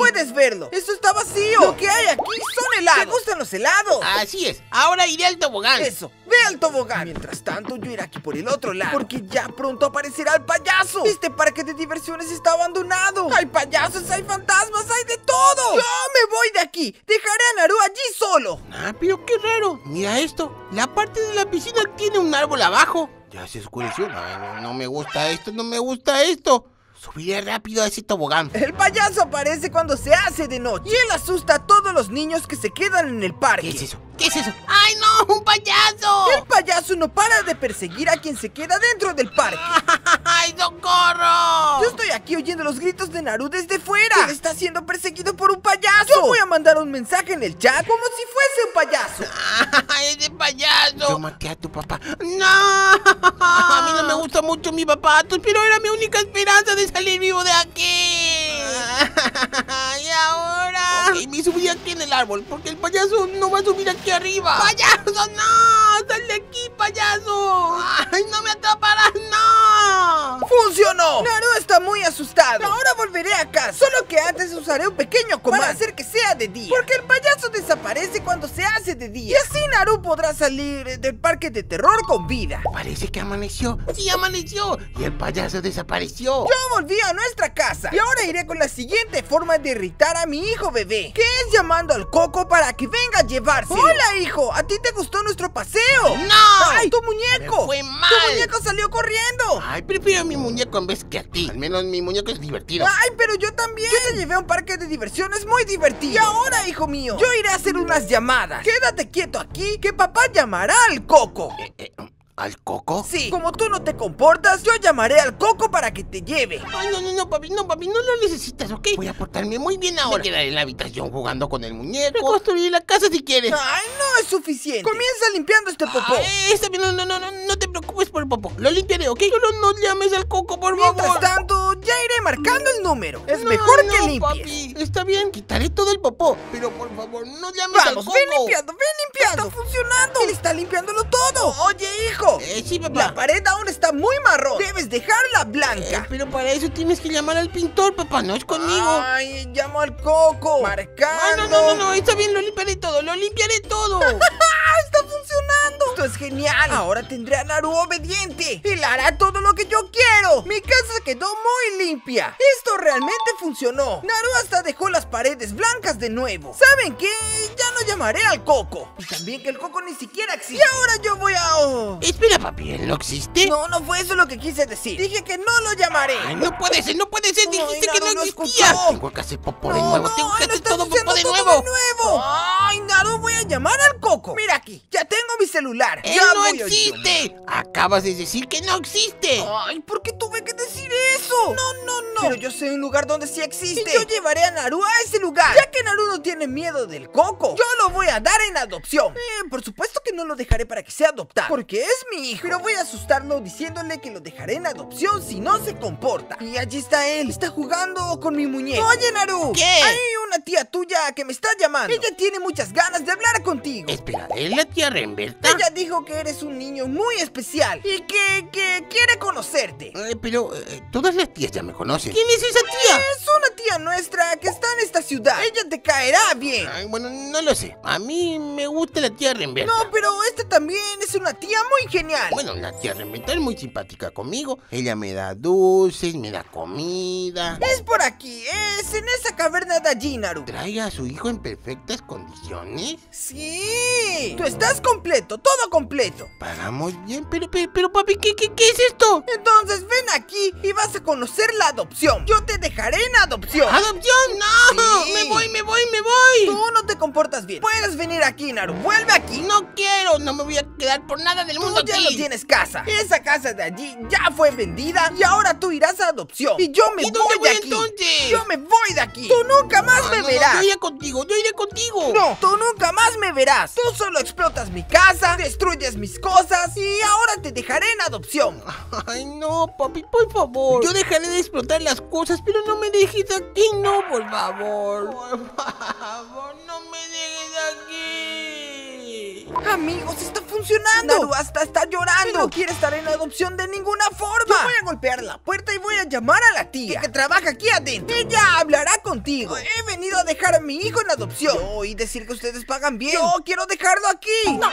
Puedes verlo. Esto está vacío. Lo que hay aquí son helados. ¿Te gustan los helados? Así es. Ahora iré al tobogán. Eso, ve al tobogán. Mientras tanto, yo iré aquí por el otro lado. Porque ya pronto aparecerá el payaso. Este parque de diversiones está abandonado. Hay payasos, hay fantasmas, hay de todo. Yo me voy de aquí. Dejaré a Naru allí solo. Ah, pero qué raro. Mira esto. La parte de la piscina tiene un árbol abajo. Ya se oscureció. Ay, no, no me gusta esto, no me gusta esto. Subiré rápido a ese tobogán. El payaso aparece cuando se hace de noche. Y él asusta a todos los niños que se quedan en el parque. ¿Qué es eso? ¿Qué es eso? ¡Ay, no! ¡Un payaso! El payaso no para de perseguir a quien se queda dentro del parque. ¡Ay, socorro! Yo estoy aquí oyendo los gritos de Naru desde fuera. Él está siendo perseguido por un payaso. Yo voy a mandar un mensaje en el chat como si fuese un payaso. ¡Ay, ese payaso! Yo maté a tu papá. ¡No! A mí no me gusta mucho mi papá, pero era mi única esperanza de salir vivo de aquí. ¿Y ahora? Ok, me subí aquí en el árbol, porque el payaso no va a subir aquí arriba. ¡Payaso, no! ¡Sal de aquí, payaso! ¡Ay, no me atraparás, no! ¡Funcionó! Naru está muy asustado. Ahora volveré a casa. Solo que antes usaré un pequeño comando para hacer que sea de día. Porque el payaso desaparece cuando se hace de día. Y así Naru podrá salir del parque de terror con vida. Parece que amaneció. ¡Sí, amaneció! Y el payaso desapareció. Yo volví a nuestra casa y ahora iré con la siguiente forma de irritar a mi hijo bebé, que es llamando al Coco para que venga a llevarse. Hola, hijo, ¿a ti te gustó nuestro paseo? ¡No! ¡Ay, tu muñeco! Me fue mal. ¡Tu muñeco salió corriendo! Ay, prefiero a mi muñeco en vez que a ti. Al menos mi muñeco es divertido. ¡Ay, pero yo también! Yo te llevé a un parque de diversiones muy divertido. Y ahora, hijo mío, yo iré a hacer unas llamadas. Quédate quieto aquí, que papá llamará al Coco. Eh, eh, ¿Al coco? Sí, como tú no te comportas, yo llamaré al Coco para que te lleve. Ay, no, no, no, papi, no, papi, no lo necesitas, ¿ok? Voy a portarme muy bien ahora. Me quedaré en la habitación jugando con el muñeco. Reconstruir la casa si quieres. Ay, no es suficiente. Comienza limpiando este popó. Ay, está bien, no, no, no, no, no te preocupes. por el popo. Lo limpiaré, ¿ok? Solo no llames al coco, por Mientras favor. tanto, ya iré marcando el número. Es No, mejor no, que limpies. papi. Está bien, quitaré todo el popó. Pero por favor, no llames al Vamos, coco. ven limpiando, ven limpiando. Está funcionando. Él está limpiándolo todo. Oye, hijo. Eh, sí, papá. La pared aún está muy marrón. Debes dejarla Eh, blanca. pero para eso tienes que llamar al pintor, papá, no es conmigo. Ay, llamo al coco. Marcando. no, no, no, no, está bien, lo limpiaré todo, lo limpiaré todo. ¡Ah, está funcionando! Esto es genial. Ahora tendré a Naru obediente. Él hará todo lo que yo quiero. Mi casa quedó muy limpia. Esto realmente funcionó. Naru hasta dejó las paredes blancas de nuevo. ¿Saben qué? Ya no llamaré al coco. Y también que el coco ni siquiera existe. Y ahora yo voy a... oh. Espera, papi, ¿él no existe? No, no fue eso lo que quise decir. Dije que no lo llamaré. Ay, no puede ser, no puede ser, dijiste Naru, que no no existía. escuchó. Tengo que hacer popó de No, nuevo, no, tengo que hacer todo popó de todo nuevo. nuevo. Ay, Voy a llamar al coco. Mira aquí, ya tengo mi celular. ¡Él ya no existe! Acabas de decir que no existe. Ay, ¿por qué tuve que decir eso? No, no, no. Pero yo sé un lugar donde sí existe. Y yo llevaré a Naru a ese lugar. Ya que Naru no tiene miedo del coco, yo lo voy a dar en adopción. Eh, por supuesto que no lo dejaré para que sea adoptado. Porque es mi hijo. Pero voy a asustarlo diciéndole que lo dejaré en adopción si no se comporta. Y allí está él. Está jugando con mi muñeco. Oye, Naru. ¿Qué? Hay una tía tuya que me está llamando. Ella tiene muchas ganas de hablar contigo. Espera, ¿es la tía Remberta? Ella dijo que eres un niño muy especial y que, que quiere conocerte. Eh, pero eh, todas las tías ya me conocen. ¿Quién es esa tía? Es una tía nuestra que está en esta ciudad. Ella te caerá bien. Ay, bueno, no lo sé. A mí me gusta la tía Remberta. No, pero esta también es una tía muy genial. Bueno, la tía Remberta es muy simpática conmigo. Ella me da dulces, me da comida. Es por aquí, es en esa caverna de allí, Naru. ¿Trae a su hijo en perfectas condiciones? Sí. Tú estás completo, todo completo. Pagamos bien, pero, pero, pero papi, ¿qué, qué, qué es esto? Entonces ven aquí y vas a conocer la adopción. Yo te dejaré en adopción. ¡Adopción! ¡No! Sí. ¡Me voy, me voy, me voy! Tú no te comportas bien. Puedes venir aquí, Naru. Vuelve aquí. No quiero, no me voy a quedar por nada del mundo Tú ya aquí. no tienes casa. Esa casa de allí ya fue vendida y ahora tú irás a adopción. Y yo me ¿Y dónde voy voy de aquí. entonces? Yo me voy de aquí. Tú nunca más me no, no, verás. yo iré contigo, yo iré contigo. No, tú nunca más me verás. Tú solo explotas mi casa, destruyes mis cosas y ahora te dejaré en adopción. Ay, no, papi, por favor. Yo dejaré de explotar las cosas, pero no me dejes aquí, no, por favor. Por favor, no me dejes aquí. Amigos, está funcionando. Naru hasta está llorando. No quiere estar en adopción de ninguna forma. Yo voy a golpear la puerta y voy a llamar a la tía que trabaja aquí adentro. Ella hablará contigo. He venido a dejar a mi hijo en adopción. Yo, y decir que ustedes pagan bien. Yo quiero dejarlo aquí. No,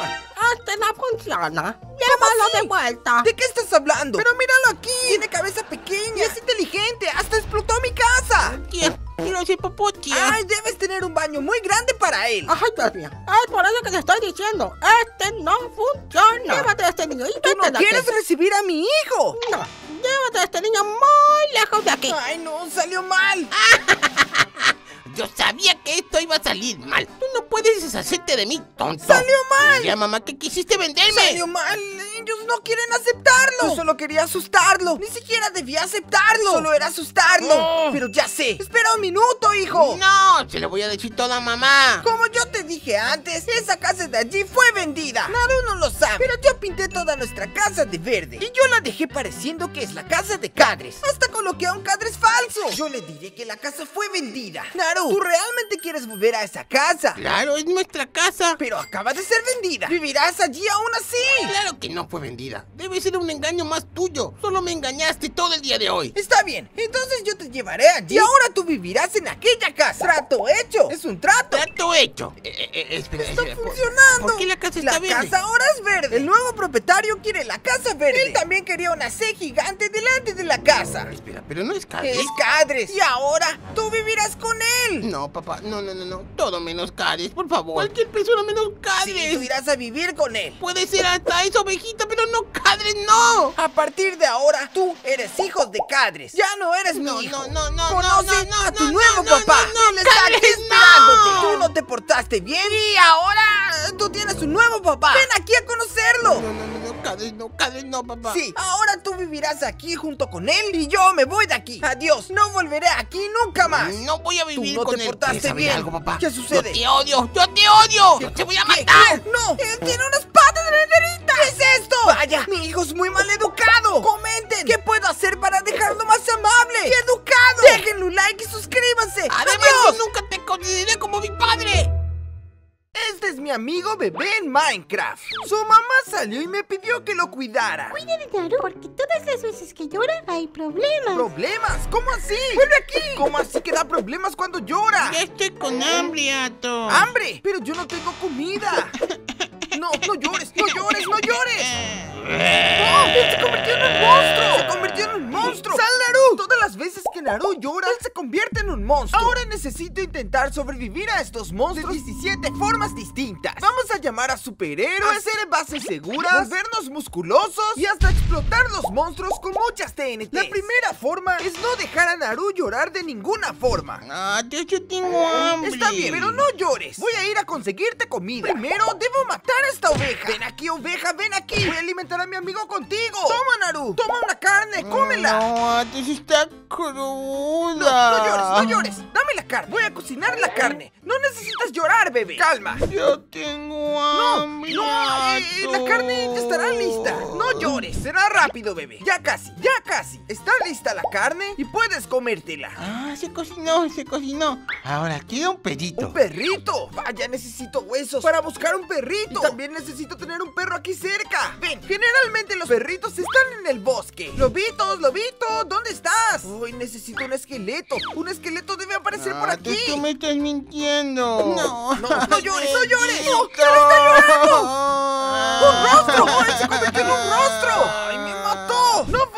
este no funciona. Llévalo de vuelta. ¿De qué estás hablando? Pero míralo aquí. Tiene cabeza pequeña. Es inteligente. Hasta explotó mi casa. Tía, quiero hacer popó, tía. Ay, debes tener un baño muy grande para él. Ay, Dios mío. Es por eso que te estoy diciendo. Este no funciona. Llévate a este niño y ¿Tú vete no de aquí. quieres recibir a mi hijo? No, llévate a este niño muy lejos de aquí. Ay, no, salió mal. Yo sabía que esto iba a salir mal. Tú no puedes deshacerte de mí, tonto. Salió mal. Ya, mamá, ¿qué quisiste venderme? Salió mal. Ellos no quieren aceptarlo. Yo solo quería asustarlo. Ni siquiera debía aceptarlo. Solo era asustarlo. No. Pero ya sé. Espera un minuto, hijo. No, se lo voy a decir todo a mamá. Como yo te dije antes, esa casa de allí fue vendida. Naru no lo sabe, pero yo pinté toda nuestra casa de verde. Y yo la dejé pareciendo que es la casa de Cadres. Hasta coloqué a un Cadres falso. Yo le diré que la casa fue vendida. Naru, ¿tú realmente quieres volver a esa casa? Claro, es nuestra casa. Pero acaba de ser vendida. ¿Vivirás allí aún así? Claro que no fue vendida. Debe ser un engaño más tuyo. Solo me engañaste todo el día de hoy. Está bien, entonces yo te llevaré allí. Y ahora tú vivirás en aquella casa. Trato hecho. Es un trato. Trato hecho. Eh, eh, eh, espera, Está espera, ¿por- funcionando. ¿Por qué la casa está La verde? casa ahora es verde. El nuevo propietario quiere la casa verde. Él también quería una C gigante delante de la casa. Espera, pero no es Cadres. Es Cadres. Y ahora tú vivirás con él. No, papá, no, no, no, no. Todo menos Cadres, por favor. Cualquier persona menos Cadres. Sí, tú irás a vivir con él. Puede ser hasta esa ovejita, pero no Cadres, no. A partir de ahora, tú eres hijo de Cadres. Ya no eres No, mi hijo. no, no, no, Conoce no, no, a tu no, nuevo no, no, papá. no, no, Cadres, esperándote. no. Tú no te portaste bien y ahora tú tienes un nuevo papá. Ven aquí a conocerlo. No, no, no, no, Cadres, no, Cadres, no, papá. Sí, ahora tú vivirás aquí junto con él y yo me voy de aquí. Adiós, no volveré aquí nunca más. No voy a vivir no con te él. portaste ¿Quieres saber bien. algo, papá? ¿Qué sucede? Yo te odio, yo te odio. Yo te voy a ¿Qué? matar. No, no, él tiene unas patas de. ¿Qué es esto? Vaya, mi hijo es muy mal educado. Comenten, ¿qué puedo hacer para dejarlo más amable y educado? Déjenle un like y suscríbanse. Además, ¡Adiós! yo nunca te consideré como mi padre. Este es mi amigo bebé en Minecraft. Su mamá salió y me pidió que lo cuidara. Cuida de Naru, porque todas las veces que llora hay problemas. ¿Problemas? ¿Cómo así? ¡Vuelve aquí! ¿Cómo así que da problemas cuando llora? Ya estoy con hambre, Ato. ¡Hambre! Pero yo no tengo comida. No, no llores, no llores, no llores. ¡No! ¡Él se convirtió en un monstruo! ¡Se convirtió en un monstruo! ¡Sal, Naru! Todas las veces que Naru llora, él se convierte en un monstruo. Ahora necesito intentar sobrevivir a estos monstruos de 17 formas distintas. Vamos a llamar a superhéroes, hacer bases seguras, volvernos musculosos y hasta explotar los monstruos con muchas TNT. La primera forma es no dejar a Naru llorar de ninguna forma. Ah, yo, yo tengo hambre. Está bien, pero no llores. Voy a ir a conseguirte comida. Primero debo matar a esta oveja. Ven aquí, oveja, ven aquí. Voy a alimentar a mi amigo contigo. Toma, Naru. Toma una carne, cómela. No, sí está cruda. No, no llores, no llores. Dame la carne. Voy a cocinar la carne. No necesitas llorar, bebé. Calma. Yo tengo No, hambre. no, eh, la Ato. carne ya estará lista. No llores, será rápido, bebé. Ya casi, ya casi. Está lista la carne y puedes comértela. Ah, se cocinó, se cocinó. Ahora queda un pedito. ¡Un perrito! Vaya, necesito huesos para buscar un perrito. También necesito tener un perro aquí cerca. Ven, generalmente los perritos están en el bosque. Lobitos, lobito, ¿dónde estás? Uy, necesito un esqueleto. Un esqueleto debe aparecer por Ah, aquí. Tú, tú me estás mintiendo. No, no, no llores, no llores. No, ¡No, está llorando! ¡Un ¡Un rostro! ¡Ay, se convirtió en un rostro!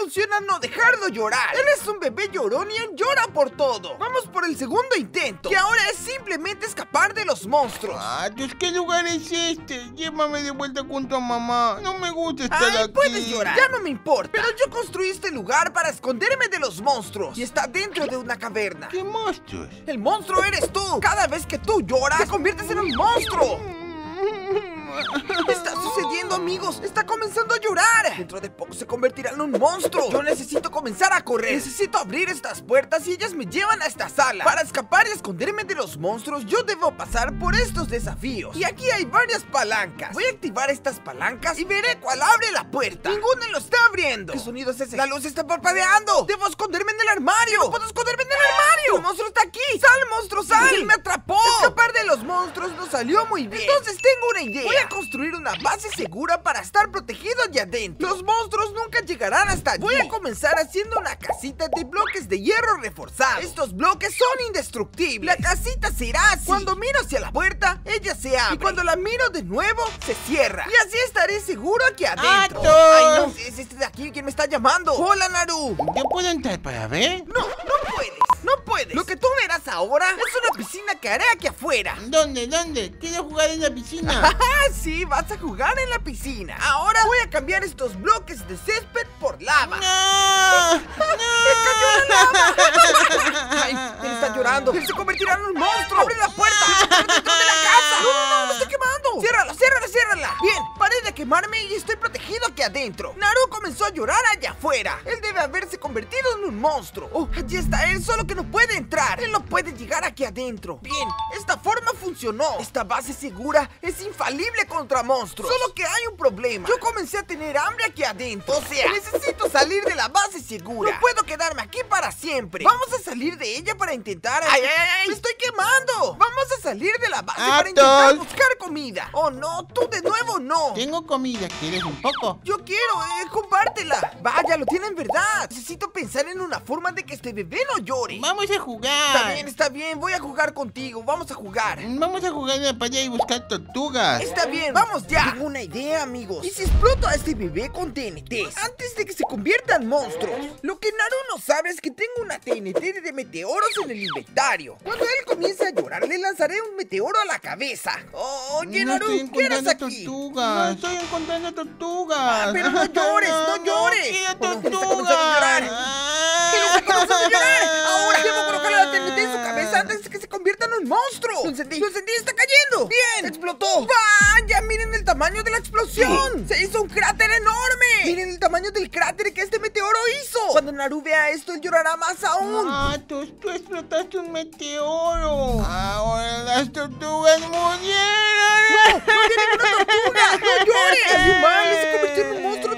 Funciona no dejarlo llorar. Él es un bebé llorón y él llora por todo. Vamos por el segundo intento, que ahora es simplemente escapar de los monstruos. Ah, pues, ¿qué lugar es este? Llévame de vuelta junto a mamá. No me gusta estar Ay, aquí. puedes llorar. Ya no me importa. Pero yo construí este lugar para esconderme de los monstruos. Y está dentro de una caverna. ¿Qué monstruos? El monstruo eres tú. Cada vez que tú lloras, te conviertes en un monstruo. Está sucediendo, amigos. Está comenzando a llorar. Dentro de poco se convertirá en un monstruo. Yo necesito comenzar a correr. Necesito abrir estas puertas y ellas me llevan a esta sala. Para escapar y esconderme de los monstruos, yo debo pasar por estos desafíos. Y aquí hay varias palancas. Voy a activar estas palancas y veré cuál abre la puerta. Ninguno lo está abriendo. ¿Qué sonido es ese? La luz está parpadeando. Debo esconderme en el armario. No puedo esconderme en el armario. El monstruo está aquí. Sal, monstruo, sal. Él me atrapó. Escapar de los monstruos no salió muy bien. Entonces tengo una idea. Voy a construir una base segura para estar protegido allá adentro. Los monstruos nunca llegarán hasta allí. Voy a comenzar haciendo una casita de bloques de hierro reforzado. Estos bloques son indestructibles. La casita será así. Cuando miro hacia la puerta, ella se abre. Y cuando la miro de nuevo, se cierra. Y así estaré seguro aquí adentro. ¡Atos! Ay, no, es este de aquí quien me está llamando. Hola, Naru. ¿Yo puedo entrar para ver? No, no puedes. No puedes. Lo que tú verás ahora es una piscina que haré aquí afuera. ¿Dónde? ¿Dónde? Quiero jugar en la piscina. Ah, sí, vas a jugar en la piscina. Ahora voy a cambiar estos bloques de césped por lava. ¡No! Ay, él está llorando. Él se convertirá en un monstruo. ¡Abre la puerta! ¡Está dentro de la casa! ¡No, no, no! ¡Me está quemando! ¡Ciérrala, ciérrala, ciérrala! Bien, paré de quemarme y estoy protegido aquí adentro. Naru comenzó a llorar allá afuera. Él debe haberse convertido en un monstruo. Oh, allí está él, solo que no puede entrar. Él no puede llegar aquí adentro. Bien, esta forma funcionó. Esta base segura es infalible contra monstruos. Solo que hay un problema. Yo comencé a tener hambre aquí adentro. O sea, necesito salir de la base segura. No puedo quedarme aquí para siempre. Vamos a salir de ella para intentar. ¡Ay, ay, ay! ¡Me estoy quemando! Vamos a salir de la base para intentar buscar comida. Oh, no, tú de nuevo no. Tengo comida, ¿quieres un poco? Yo quiero, eh, compártela. Vaya, lo tiene en verdad. Necesito pensar en una forma de que este bebé no llore. Vamos a jugar. Está bien, está bien. Voy a jugar contigo. Vamos a jugar. Vamos a jugar en la playa y buscar tortugas. Está bien, vamos ya. Tengo una idea, amigos. ¿Y si exploto a este bebé con TNTs antes de que se convierta en monstruos? Lo que Naru no sabe es que tengo una TNT de meteoros en el inventario. Cuando él comience a llorar, le lanzaré un meteoro a la cabeza. Oye, no Naru, estoy ¿qué eres aquí? tortugas. No estoy encontrando tortugas. Ah, pero no llores, no llores. quiero Bueno, está tortugas. comenzando a llorar. ¡Él está comenzando a llorar! Ahora debo colocarle convierta en un monstruo. Lo encendí, lo encendí, está cayendo. Bien, explotó. ¡Vaya! Miren el tamaño de la explosión. Se hizo un cráter enorme. Miren el tamaño del cráter que este meteoro hizo. Cuando Naru vea esto, él llorará más aún. Ah, tú, tú explotaste un meteoro. Ahora las tortugas murieron. ¡No! ¡No tiene ninguna tortuga! ¡No llores! ¡Salió mal! ¡Se convirtió en un monstruo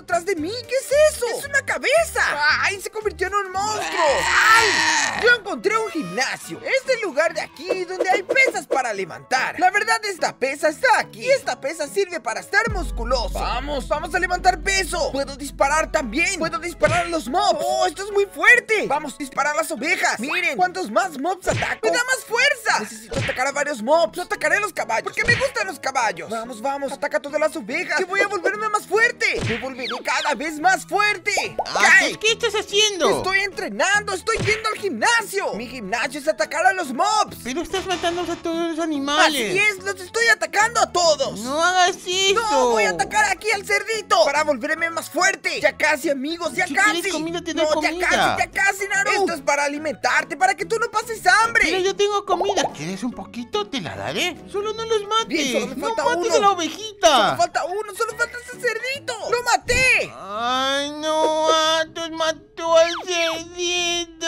atrás de mí? ¿Qué es eso? ¡Es una cabeza! ¡Ay! Se convirtió en un monstruo. ¡Ay! Yo encontré un gimnasio. Es el lugar de aquí donde hay pesas para levantar. La verdad, esta pesa está aquí. Y esta pesa sirve para estar musculoso. Vamos, vamos a levantar peso. Puedo disparar también. Puedo disparar a los mobs. ¡Oh, esto es muy fuerte! Vamos a disparar a las ovejas. Miren, cuantos más mobs ataco, me da más fuerza. Necesito atacar a varios mobs. No atacaré a los caballos porque me gustan los caballos. Vamos, vamos, ataca a todas las ovejas. Que voy a volverme más fuerte. Me volveré cada vez más fuerte. Atos, ¿qué estás haciendo? Estoy entrenando, estoy yendo al gimnasio. Mi gimnasio es atacar a los mobs. Pero estás matando a todos los animales. Así es, los estoy atacando a todos. No hagas eso. No, voy a atacar aquí al cerdito para volverme más fuerte. Ya casi, amigos, ya Si casi. comida, te doy no, comida. ya casi, ya casi, Naru. Esto es para alimentarte, para que tú no pases hambre. Mira, yo tengo comida. ¿Quieres un poquito? Te la daré. Solo no los mates. Bien, solo me no falta mates uno. a la Solo ovejita. falta uno, solo falta ese cerdito. ¡Lo maté! Ay, no, Atos mató al cerdito.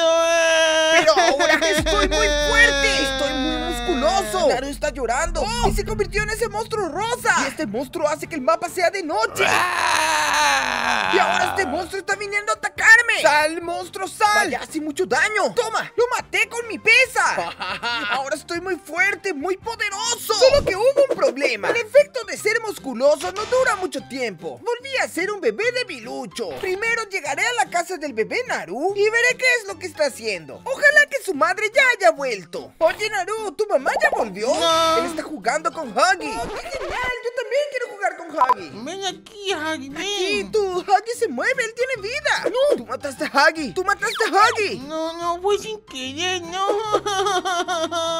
Pero ahora estoy muy fuerte. Estoy muy musculoso. Naru está llorando. Y se convirtió en ese monstruo rosa. Y este monstruo hace que el mapa sea de noche. Y ahora este monstruo está viniendo a atacarme. ¡Sal, monstruo, sal! Vaya, hace mucho daño. ¡Toma! ¡Lo maté con mi pesa! ahora estoy muy fuerte, muy poderoso. Solo que hubo un problema. El efecto de ser musculoso no dura mucho tiempo. Volví a ser un bebé debilucho. Primero llegaré a la casa del bebé Naru y veré qué es lo que está haciendo. Ojalá que su madre ya haya vuelto. Oye, Naru, ¿tu mamá ya volvió? No. Él está jugando con Huggy. ¡Oh, qué genial! Yo también quiero jugar con Huggy. Ven aquí, Hagi, ven. Y tu Huggy se mueve, él tiene vida. No, tú mataste a Huggy. Tú mataste a Huggy. No, no, fue sin querer, no.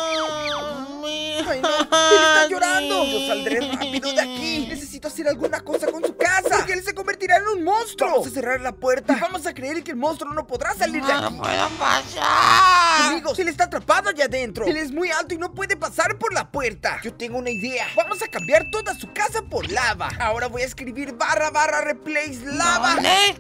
Ay, no, él está llorando. Yo saldré rápido de aquí. Necesito hacer alguna cosa con su casa. Porque él se convertirá en un monstruo. Vamos a cerrar la puerta. Y vamos a creer que el monstruo no podrá salir de No aquí. puedo pasar. Amigos, él está atrapado allá adentro. Él es muy alto y no puede pasar por la puerta. Yo tengo una idea. Vamos a cambiar toda su casa por lava. Ahora voy a escribir barra barra replace lava. ¿Dónde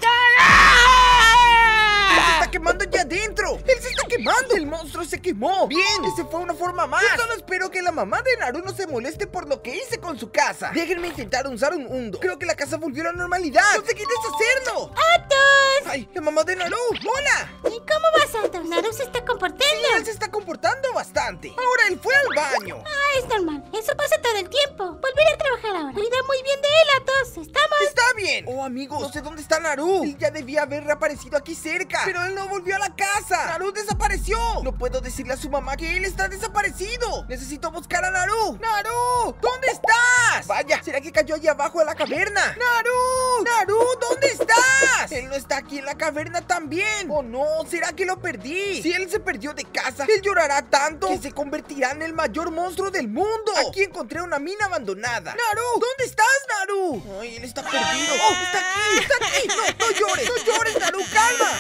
Él se está quemando allá adentro. Él se está quemando. El monstruo se quemó. Bien, ese fue una forma más. Yo solo espero que la mamá de Naru no se moleste por lo que hice con su casa. Déjenme intentar usar un hundo. Creo que la casa volvió a la normalidad. Conseguí deshacerlo. ¡Atos! Ay, la mamá de Naru. ¡Hola! ¿Y cómo vas, Atos? Naru se está comportando. Él se está comportando bastante. Ahora él fue al baño. Ah, es normal. Eso pasa todo el tiempo. Volveré a trabajar ahora. Cuida muy bien de él, Atos. Estamos... Está bien. Oh, amigos, no sé dónde está Naru. Él ya debía haber reaparecido aquí cerca. Pero él no volvió a la casa. Naru desapareció. No puedo decirle a su mamá que él está desaparecido. Necesito buscar a Naru. Naru, ¿dónde estás? Vaya, ¿será que cayó allí abajo de la caverna? Naru, Naru, ¿dónde estás? Él no está aquí en la caverna también. Oh, no, ¿será que lo perdí? Si él se perdió de casa, él llorará tanto que se convertirá en el mayor monstruo del mundo. Aquí encontré una mina abandonada. Naru, ¿dónde estás, Naru? Ay, él está perdido. Oh, está aquí, está aquí. No, no llores, no llores, Naru, calma.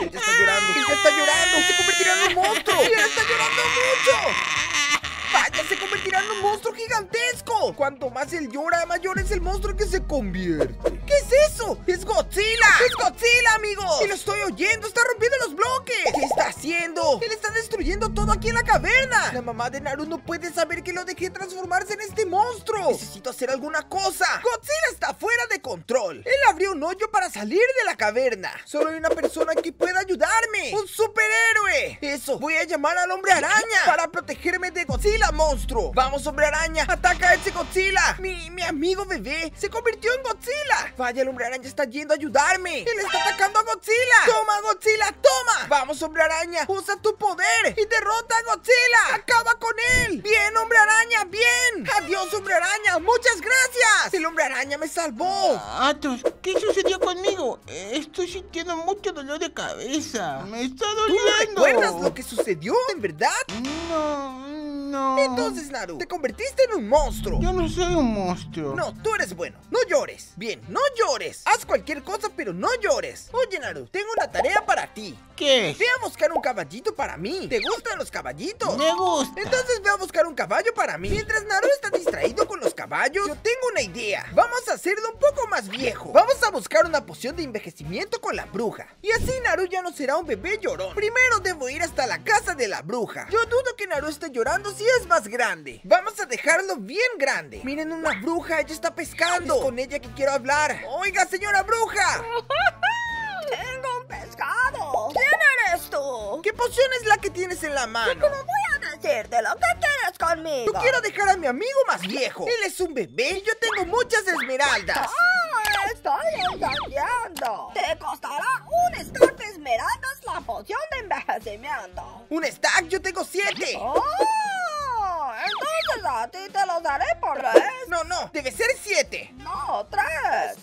Él ya está llorando, él ya está llorando. Se convertirá en un monstruo. Él está llorando mucho. Se convertirá en un monstruo gigantesco. Cuanto más él llora, mayor es el monstruo que se convierte. ¿Qué es eso? ¡Es Godzilla! ¡Es Godzilla, amigos! Y lo estoy oyendo, está rompiendo los bloques. ¿Qué está haciendo? Él está destruyendo todo aquí en la caverna. La mamá de Naru no puede saber que lo dejé transformarse en este monstruo. Necesito hacer alguna cosa. Godzilla está fuera de control. Él abrió un hoyo para salir de la caverna. Solo hay una persona que pueda ayudarme. ¡Un superhéroe! Eso, voy a llamar al hombre araña para protegerme de Godzilla, monstruo. Vamos, hombre araña, ataca a ese Godzilla. Mi, mi amigo bebé se convirtió en Godzilla. Vaya, el hombre araña está yendo a ayudarme. Él está atacando a Godzilla. Toma, Godzilla, toma. Vamos, hombre araña, usa tu poder y derrota a Godzilla. Acaba con él. Bien, hombre araña, bien. Adiós, hombre araña. Muchas gracias. El hombre araña me salvó. Atos, ¿qué sucedió conmigo? Estoy sintiendo mucho dolor de cabeza. Me está ¿Tú no doliendo. recuerdas lo que sucedió, en verdad? No, no. Entonces, Naru, te convertiste en un monstruo. Yo no soy un monstruo. No, tú eres bueno. No llores. Bien, no llores. Haz cualquier cosa, pero no llores. Oye, Naru, tengo una tarea para ti. ¿Qué es? Ve a buscar un caballito para mí. ¿Te gustan los caballitos? Me gusta. Entonces ve a buscar un caballo para mí. Mientras Naru está distraído con los caballos, yo tengo una idea. Vamos a hacerlo un poco más viejo. Vamos a buscar una poción de envejecimiento con la bruja. Y así Naru ya no será un bebé llorón. Primero debo ir hasta la casa de la bruja. Yo dudo que Naru esté llorando así es más grande. Vamos a dejarlo bien grande. Miren una bruja, ella está pescando. Es con ella que quiero hablar. Oiga, señora bruja. poción es la que tienes en la mano? ¿Cómo voy a decírtelo? ¿Qué quieres conmigo? Yo quiero dejar a mi amigo más viejo. Él es un bebé y yo tengo muchas esmeraldas. ¡Ah! Estoy engañando. Te costará un stack de esmeraldas la poción de envejecimiento. Un stack, yo tengo siete. ¡Oh! Entonces a ti te los daré por tres. No, no, debe ser siete. No, tres.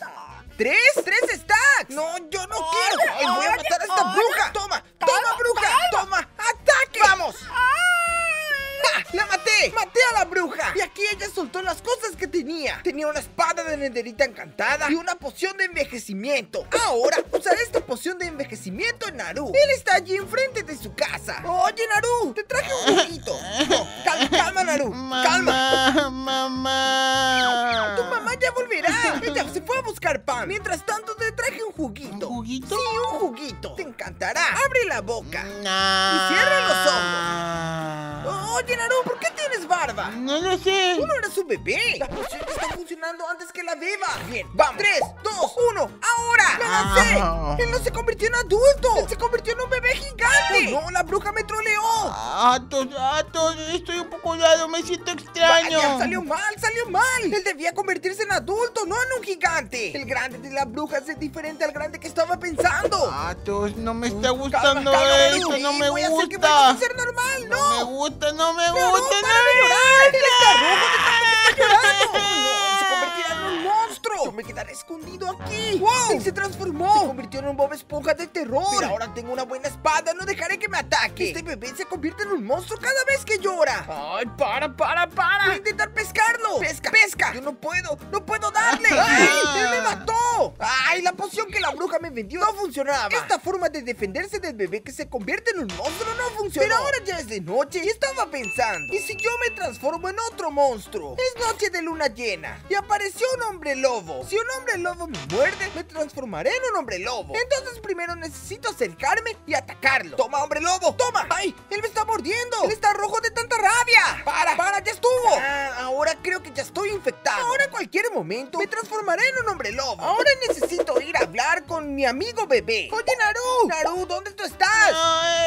¿Tres? ¿Tres stacks? No, yo no quiero. Ay, voy a matar a esta bruja. Toma, toma, bruja. Toma, ataque. Vamos. ¡Ja! ¡La maté! ¡Maté a la bruja! Y aquí ella soltó las cosas que tenía. Tenía una espada de nenderita encantada y una poción de envejecimiento. Ahora usaré esta poción de envejecimiento en Naru. Él está allí enfrente de su casa. Oye, Naru, te traje un juguito. No, calma, calma, Naru. Calma. Mamá, mamá. Tu mamá ya volverá. Ella se fue a buscar pan. Mientras tanto, te traje un juguito. ¿Un juguito? Sí, un juguito. Te encantará. Abre la boca. No. Y cierra los Oye, Naru, ¿por qué tienes barba? No lo sé. Tú no eres un bebé. La poción está funcionando antes que la beba. Bien, vamos. Tres, dos, uno. ¡Ahora! ¡Lo lancé! Ah. Él no se convirtió en adulto. Él se convirtió en un bebé gigante. Oh, no, la bruja me troleó. Atos, Atos, estoy un poco dado, me siento extraño. Vaya, salió mal, salió mal. Él debía convertirse en adulto, no en un gigante. El grande de la bruja es diferente al grande que estaba pensando. Atos, no me está gustando calma, Naru. no me Voy a hacer que vuelvas gusta. a ser normal, No no. me gusta, no me gusta, llorar. Él está rojo de tanto que está llorando. No, se convertirá en un monstruo. Yo me quedaré escondido aquí. ¡Wow! Él se transformó. Se convirtió en un Bob Esponja de terror. Pero ahora tengo una buena espada. No dejaré que me ataque. Este bebé se convierte en un monstruo cada vez que llora. Ay, para, para, para. Voy a intentar pescarlo. Pesca, pesca. Yo no puedo. No puedo darle. ¡Ay! ¡Él me mató! ¡Ay! La poción que la bruja me vendió no funcionaba. Esta forma de defenderse del bebé que se convierte en un monstruo no funcionó. Pero ahora ya es de noche y estaba pensando. ¿Y si yo me transformo en otro monstruo? Es noche de luna llena y apareció un hombre lobo. Si un hombre lobo me muerde, me transformaré en un hombre lobo. Entonces primero necesito acercarme y atacarlo. ¡Toma, hombre lobo! ¡Toma! ¡Ay! ¡Él me está mordiendo! ¡Él está rojo de tanta rabia! ¡Para! ¡Para! ¡Ya estuvo! Ah, ahora creo que ya estoy infectado. Ahora en cualquier momento me transformaré en un hombre lobo. Ahora necesito ir a hablar con mi amigo bebé. Oye, Naru. Naru, ¿dónde tú estás?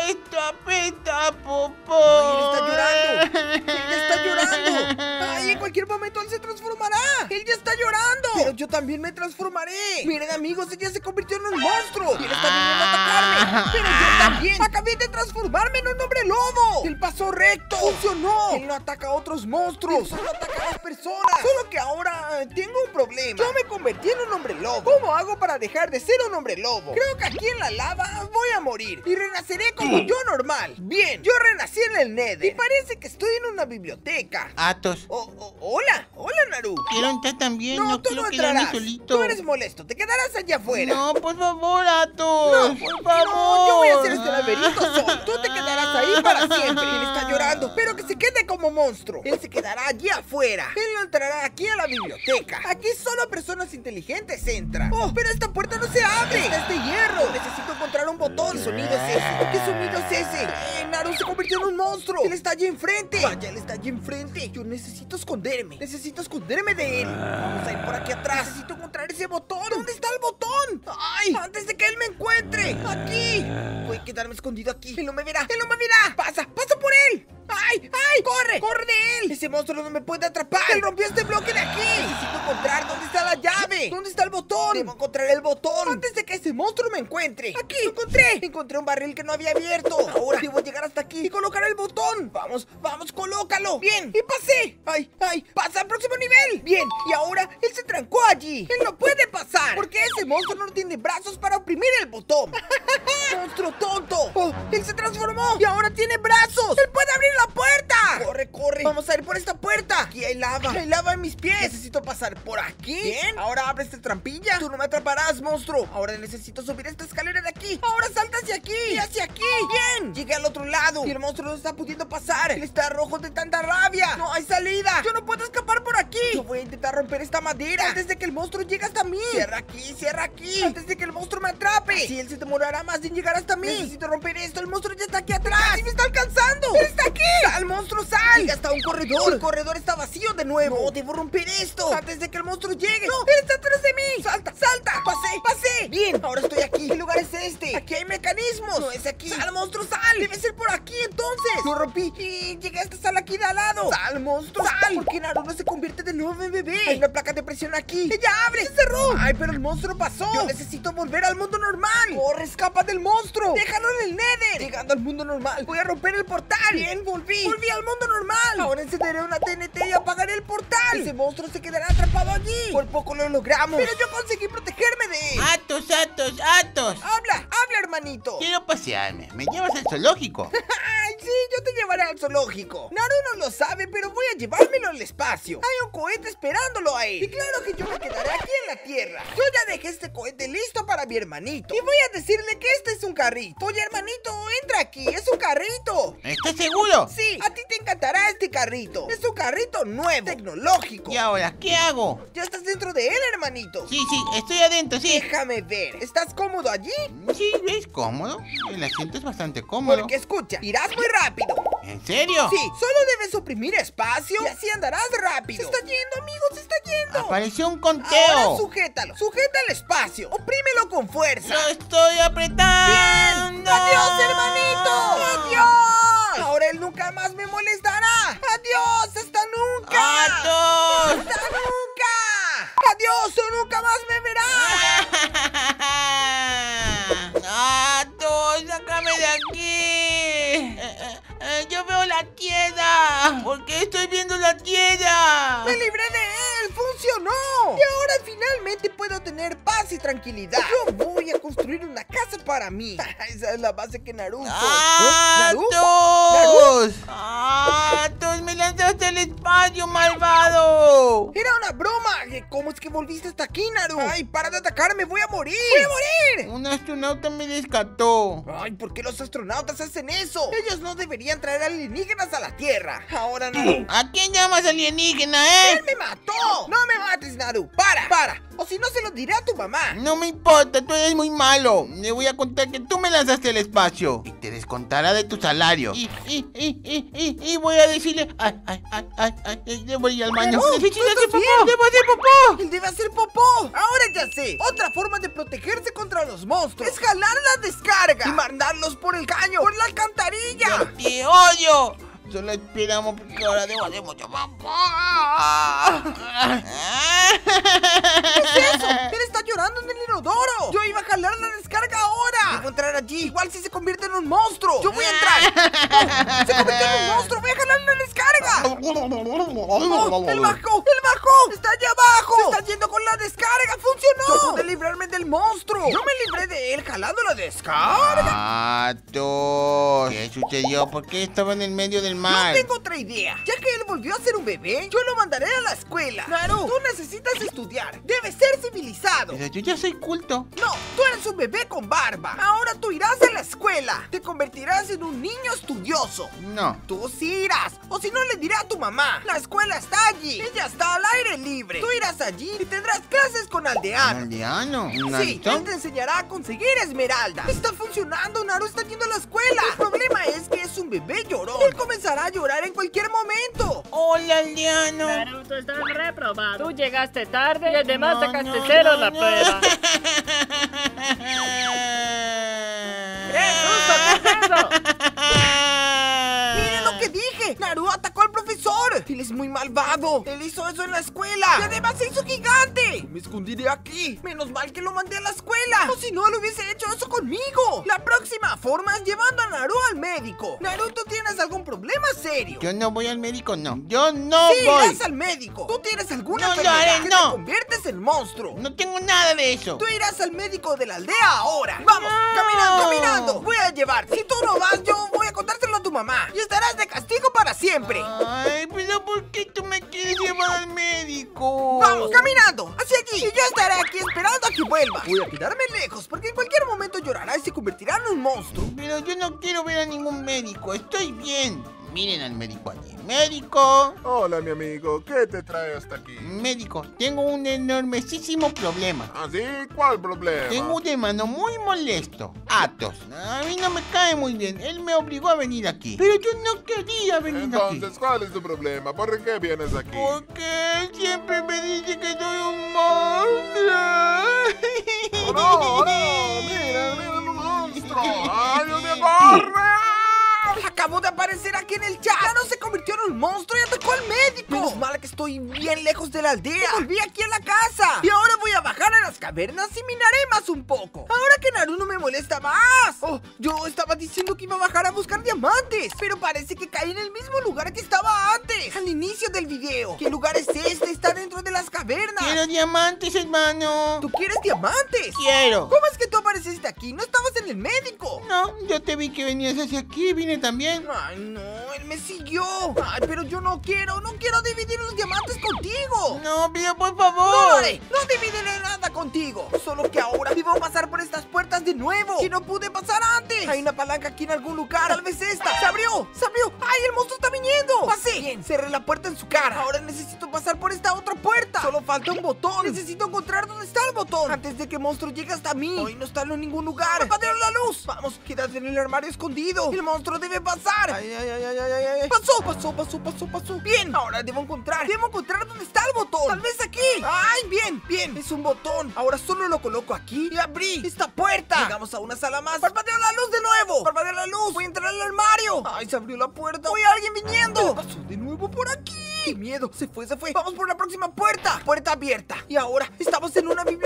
Esto apesta, popó. Ay, él está llorando. Él ya está llorando. Ay, en cualquier momento él se transformará. Él ya está llorando. Pero yo también me transformaré. Miren, amigos, ella se convirtió en un monstruo. Y él está viniendo a atacarme. Pero yo también. Acabé de transformarme en un hombre lobo. El paso recto. Funcionó. Él no ataca a otros monstruos. Solo ataca a las personas. Solo que ahora eh, tengo un problema. Yo me convertí en un hombre lobo. ¿Cómo hago para dejar de ser un hombre lobo? Creo que aquí en la lava voy a morir. Y renaceré como yo normal. Bien, yo renací en el Nether. Y parece que estoy en una biblioteca. Atos, Oh, oh, hola, hola Naru. quiero entrar también, no, No, tú no entrarás. solito. Tú eres molesto, te quedarás allá afuera. No, por favor, Atos. No, por favor. no, yo voy a hacer este laberinto solo. Tú te quedarás ahí para siempre. Él está llorando, pero que se quede como monstruo. Él se quedará allí afuera. Él no entrará aquí a la biblioteca. Aquí solo personas inteligentes entran. Oh, pero esta puerta no se abre. Esta es de hierro. Necesito encontrar un botón. ¿Qué sonido es ese? ¿Qué sonido es ese? Eh, Naru se convirtió en un monstruo. Él está allí enfrente. Vaya, él está allí enfrente. Yo necesito esconderme. Necesito esconderme de él. Vamos a ir por aquí atrás. Necesito encontrar ese botón. ¿Dónde está el botón? ¡Ay! Antes de que él me encuentre. Aquí. Voy a quedarme escondido aquí. Él no me verá. Él no me verá. Pasa, pasa por él. ¡Ay! ¡Ay! ¡Corre! ¡Corre de él! Ese monstruo no me puede atrapar. Él rompió este bloque de aquí. Necesito encontrar dónde está la llave. ¿Dónde está el botón? Debo encontrar el botón antes de que ese monstruo me encuentre. Aquí. Lo encontré. Encontré un barril que no había abierto. Ahora debo llegar hasta aquí y colocar el botón. Vamos, vamos, colócalo. Bien. Y pasé. ¡Ay! ¡Ay! ¡Pasa al próximo nivel! Bien. Y ahora él se trancó allí. Él no puede pasar. Porque ese monstruo no tiene brazos para oprimir el botón. ¡Monstruo tonto! ¡Oh! ¡Él se transformó! ¡Y ahora tiene brazos! ¡Él puede abrir la puerta! ¡Corre, corre! ¡Vamos a ir por esta puerta! Aquí hay lava. Hay lava en mis pies. Necesito pasar por aquí. Bien. Ahora abre esta trampilla. Tú no me atraparás, monstruo. Ahora necesito subir esta escalera de aquí. Ahora salta hacia aquí. Y hacia aquí. Bien. Llegué al otro lado. Y el monstruo no está pudiendo pasar. Él está rojo de tanta rabia. No hay salida. Yo no puedo escapar por aquí. Yo voy a intentar romper esta madera antes de que el monstruo llegue hasta mí. Cierra aquí, cierra aquí. Antes de que el monstruo me atrape. Si él se demorará más en llegar hasta mí. Necesito romper esto. El monstruo ya está aquí atrás. ¡Y me está alcanzando! ¡Él está aquí! ¡Sal, monstruo, sal! Llega hasta corredor. El corredor está vacío de nuevo. No, debo romper esto. Antes de que el monstruo llegue. No, él está atrás de mí. Salta, salta. Pasé, pasé. Bien, ahora estoy aquí. ¿Qué lugar es este? Aquí hay mecanismos. No es aquí. Sal, monstruo, sal. Debe ser por aquí entonces. Lo rompí y llegué a esta sala aquí de al lado. Sal, monstruo, sal. ¿Por qué Naru no se convierte de nuevo en bebé? Hay una placa de presión aquí. ¡Ella abre! ¡Se cerró! ¡Ay, pero el monstruo pasó! Yo necesito volver al mundo normal. ¡Corre, escapa del monstruo! ¡Déjalo en el Nether! Llegando al mundo normal. Voy a romper el portal. Bien, volví. Volví al mundo normal. Ahora encenderé una TNT y apagaré el portal. Ese monstruo se quedará atrapado allí. Por poco lo logramos. Pero yo conseguí protegerme de él. Atos, Atos, Atos. Habla, habla, hermanito. Quiero pasearme. ¿Me llevas al zoológico? Ay, sí, yo te llevaré al zoológico. Naru no lo sabe, pero voy a llevármelo al espacio. Hay un cohete esperándolo a él. Y claro que yo me quedaré aquí en la dejé este cohete listo para mi hermanito. Y voy a decirle que este es un carrito. Oye, hermanito, entra aquí. Es un carrito. ¿Estás seguro? Sí, a ti te encantará este carrito. Es un carrito nuevo, tecnológico. ¿Y ahora qué hago? ¿Ya estás dentro de él, hermanito? Sí, sí, estoy adentro, sí. Déjame ver. ¿Estás cómodo allí? Sí, es cómodo. El asiento es bastante cómodo. Porque escucha, irás muy rápido. ¿En serio? Sí, solo debes oprimir espacio y así andarás rápido. Se está yendo, amigos, se está yendo. Apareció un Ahora conteo. sujétalo, sujeta el espacio. Oprímelo con fuerza. Lo estoy apretando. ¡Adiós, hermanito! ¡Adiós! Ahora él nunca más me molestará. ¡Adiós! ¡Hasta nunca! ¡Atos! ¡Hasta nunca! ¡Adiós! ¡Tú nunca más me verás! La tierra. ¿Por qué estoy viendo la tierra? ¡Me libré de él! ¡Funcionó! Y ahora finalmente puedo tener paz y tranquilidad. Yo voy a construir una casa para mí. Esa es la base que Naruto. ¿Eh? ¿Naru? ¡Atos! ¡Atos! ¡Me lanzaste al espacio, malvado! Era una broma. ¿Cómo es que volviste hasta aquí, Naru? ¡Ay, para de atacarme! ¡Voy a morir! ¡Voy a morir! Un astronauta me rescató. ¡Ay, ¿por qué los astronautas hacen eso? Ellos no deberían traer alienígenas a la Tierra. Ahora, Naru. ¿A quién llamas alienígena, eh? ¡Él me mató! ¡No me mates, Naru! ¡Para! ¡Para! O si no, se lo diré a tu mamá. No me importa, tú eres muy malo. Le voy a contar que tú me lanzaste al espacio. Y te descontará de tu salario. Y, y, y, y, y, y voy a decirle... Ay, ay, ay, ay, ay, debo ir al baño. ¿tú hacer popó, debo hacer popó. Él debe hacer popó. Ahora ya sé. Otra forma de protegerse contra los monstruos es jalar la descarga y mandarlos por el caño, por la alcantarilla. Te odio. Solo esperamos porque ahora debo hacer mucho popó. ¿Qué es eso? Él está llorando en el inodoro. Yo iba a jalar la descarga ahora. Debo entrar allí. Igual si se convierte en un monstruo. Yo voy a entrar. Se convirtió en un monstruo. Voy a jalar la descarga. Oh, ¡El bajó! ¡El bajó! ¡Está allá abajo! ¡Se está yendo con la descarga! ¡Funcionó! Yo pude librarme del monstruo. Yo me libré de él jalando la descarga. Atos. ¿Qué sucedió? ¿Por qué estaba en el medio del Yo mar? tengo otra idea. Ya que él volvió a ser un bebé, yo lo mandaré a la escuela. Claro. Tú necesitas estudiar. Debes ser civilizado. Pero yo ya soy culto. No, tú eres un bebé con barba. Ahora tú irás a la escuela. Te convertirás en un niño estudioso. No. Tú sí irás. O si no, le diré a tu mamá. La escuela está allí. Ella está al aire libre. Tú irás allí y tendrás clases con ¿Un aldeanos. aldeano? ¿Un Sí, él aldeano? te enseñará a conseguir esmeralda. Está funcionando, Naru está yendo a la escuela. El problema Comenzará a llorar en cualquier momento. Hola, aldeano. Naruto, estás reprobado. Tú llegaste tarde y además No, sacaste no, cero no, la no. prueba. ¡Qué susto! ¿Qué es eso? Miren lo que dije. Naru atacó al profesor. Él es muy malvado. Él hizo eso en la escuela. Y además se hizo gigante. Me escondiré aquí. Menos mal que lo mandé a la escuela. O si no, lo hubiese hecho eso conmigo. La próxima forma es llevando a Naru al médico. Naru, ¿tú tienes algún problema serio? Yo no voy al médico, no. Yo no sí, voy. irás al médico. ¿Tú tienes alguna No lo enfermedad haré, que no. te conviertes en monstruo? No tengo nada de eso. Tú irás al médico de la aldea ahora. Vamos, caminando, caminando. Voy a llevarte. Si tú no vas, yo voy a contárselo a tu mamá. Y estarás de castigo para siempre. Ay, pero ¿por qué tú me quieres llevar al médico? Vamos, caminando, hacia allí. Y yo estaré aquí esperando a que vuelvas. Voy a quedarme lejos porque en cualquier momento llorará y se convertirá en un monstruo. Pero yo no quiero ver a ningún médico. Estoy bien. Miren al médico allí. Médico. Hola, mi amigo. ¿Qué te trae hasta aquí? Médico, tengo un enormísimo problema. ¿Ah, sí? ¿Cuál problema? Tengo un hermano muy molesto, Atos. A mí no me cae muy bien. Él me obligó a venir aquí. Pero yo no quería venir Entonces, aquí. ¿cuál es tu problema? ¿Por qué vienes aquí? Porque él siempre me dice que soy un monstruo. ¡Oh, no, no! ¡Mira, mira el monstruo! ¡Ay, Dios mío, Acabo de aparecer aquí en el chat. Ya no se convirtió en un monstruo y atacó al médico. Menos mal que estoy bien lejos de la aldea. Y volví aquí a la casa. Y ahora voy a bajar a las cavernas y minaré más un poco. Ahora que Naru no me molesta más. Oh, yo estaba diciendo que iba a bajar a buscar diamantes. Pero parece que caí en el mismo lugar que estaba antes. Al inicio del video. ¿Qué lugar es este? Está dentro de las cavernas. Quiero diamantes, hermano. ¿Tú quieres diamantes? Quiero. ¿Cómo es que tú apareciste aquí? No estabas en el médico. No, yo te vi que venías hacia aquí, vine también. Ay, no, él me siguió. Ay, pero yo no quiero, no quiero dividir los diamantes contigo. No, pero por No favor. lo haré, no dividiré nada contigo. Solo que ahora debo pasar por estas puertas de nuevo. Que no pude pasar antes. Hay una palanca aquí en algún lugar. Tal vez esta. Se abrió, se abrió. ¡Ay, el monstruo está viniendo! Pasé. Bien, cerré la puerta en su cara. Ahora necesito pasar por esta otra puerta. Solo falta un botón. Necesito encontrar dónde está el botón. Antes de que el monstruo llegue hasta mí. Hoy no está en ningún lugar. ¡Parpadeo la luz! Vamos, quédate en el armario escondido. El monstruo debe pasar. Ay, ay, ay, ay, ay, ay. Pasó, pasó, pasó, pasó, pasó. Bien, ahora debo encontrar. Debo encontrar dónde está el botón. Tal vez aquí. Ay, bien, bien. Es un botón. Ahora solo lo coloco aquí y abrí esta puerta. Llegamos a una sala más. Parpadeo la luz de nuevo. Parpadeo la luz. Voy a entrar al armario. Ay, se abrió la puerta. Voy alguien viniendo. Pasó de nuevo por aquí. ¡Qué miedo! Se fue, se fue. Vamos por la próxima puerta. Puerta abierta. Y ahora estamos en una biblioteca.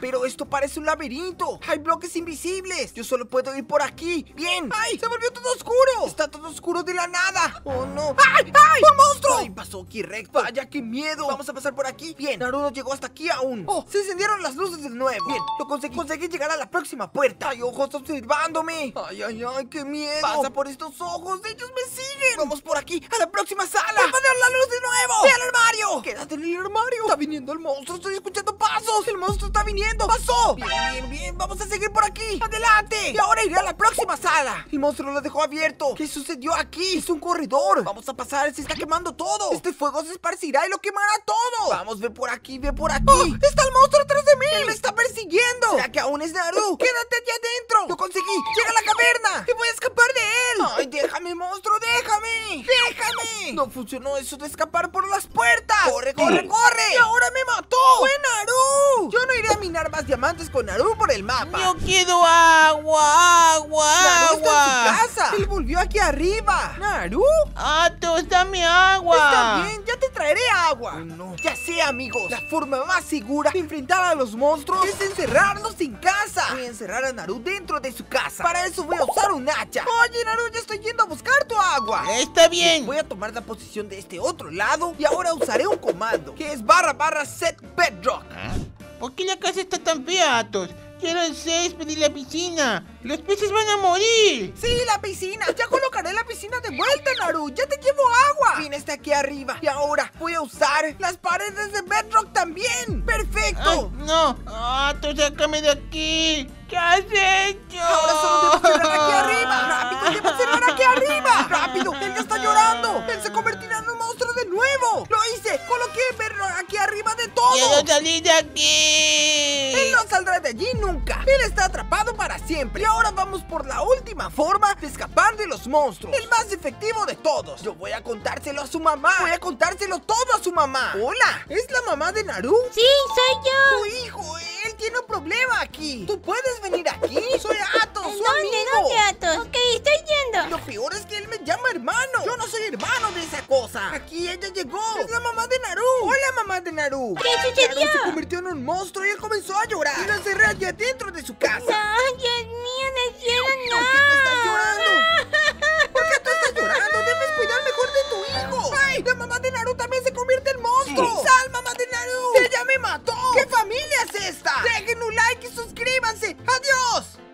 Pero esto parece un laberinto. Hay bloques invisibles. Yo solo puedo ir por aquí. Bien. ¡Ay! Se volvió todo oscuro. Está todo oscuro de la nada. ¡Oh, no! ¡Ay! ¡Ay! ¡Un monstruo! ¡Ay! Pasó aquí recto. ¡Vaya, qué miedo! Vamos a pasar por aquí. Bien. Naruto llegó hasta aquí aún. ¡Oh! Se encendieron las luces de nuevo. Bien. Lo conseguí. Conseguí llegar a la próxima puerta. ¡Hay ojos observándome! ¡Ay, ay, ay! ¡Qué miedo! Pasa por estos ojos. Ellos me siguen. Vamos por aquí. A la próxima sala. ¡Parpadeo la luz de nuevo! ¡Ve al armario! ¡Quédate en el armario! ¡Está viniendo el monstruo! ¡Estoy escuchando pasos! ¡El monstruo está viniendo! ¡Pasó! Bien, bien, bien. Vamos a seguir por aquí. ¡Adelante! Y ahora iré a la próxima sala. El monstruo lo dejó abierto. ¿Qué sucedió aquí? Es un corredor. Vamos a pasar. Se está quemando todo. Este fuego se esparcirá y lo quemará todo. Vamos, ve por aquí, ve por aquí. ¡Está el monstruo atrás de mí! ¡Él me está persiguiendo! ¿Será que aún es Naru? ¡Quédate allá adentro! ¡Lo conseguí! ¡Llega a la caverna! ¡Y voy a escapar de él! ¡Ay, déjame, monstruo! ¡Déjame! ¡Déjame! No funcionó eso de escapar por las puertas. ¡Corre, corre, corre! ¡Y ahora me mató! ¡Fue Naru! Yo no iré a minar más diamantes con Naru por el mapa. Yo quiero agua, agua, Naru está agua. en su casa. Él volvió aquí arriba. ¿Naru? Atos, dame agua. Está bien, ya te traeré agua. no. Ya sé, amigos. La forma más segura de enfrentar a los monstruos es encerrarnos en casa. Voy a encerrar a Naru dentro de su casa. Para eso voy a usar un hacha. Oye, Naru, ya estoy yendo a buscar tu agua. Está bien. Voy a tomar la posición de este otro lado y ahora usaré un comando que es barra barra set bedrock. ¿Ah? ¿Por qué la casa está tan fea, Atos? Quiero el césped y la piscina. Los peces van a morir. Sí, la piscina. Ya colocaré la piscina de vuelta, Naru. Ya te llevo agua. Bien, está aquí arriba. Y ahora voy a usar las paredes de bedrock también. Perfecto. Ay, no. Atos, sácame de aquí. ¿Qué has hecho? Ahora solo debo cerrar aquí arriba. Rápido, debo cerrar aquí arriba. Rápido, él ya está llorando. Él se convertirá en un monstruo de nuevo. Lo hice. Coloqué bedrock aquí arriba de todo. Quiero salir de aquí. Él no saldrá de allí nunca. Él está atrapado para siempre. Ahora vamos por la última forma de escapar de los monstruos. El más efectivo de todos. Yo voy a contárselo a su mamá. Voy a contárselo todo a su mamá. Hola, ¿es la mamá de Naru? Sí, soy yo. Tu hijo, él tiene un problema aquí. ¿Tú puedes venir aquí? Soy Atos, su ¿Dónde, amigo. dónde, Atos? Ok, estoy yendo. Lo peor es que él me llama hermano. Yo no soy hermano de esa cosa. Aquí ella llegó. Es la mamá de Naru. Hola, mamá de Naru. ¿Qué sucedió? Naru se convirtió en un monstruo y él comenzó a llorar. Y lo encerré allí adentro de su casa. No, Dios mío, quiero ¿Por qué tú estás llorando? ¿Por qué tú estás llorando? Debes cuidar mejor de tu hijo. ¡Ay! La mamá de Naru también se convierte en monstruo. Sí. ¡Sal, mamá de Naru! ¡Ella me mató! ¿Qué familia es esta? Dejen un like y suscríbanse. ¡Adiós!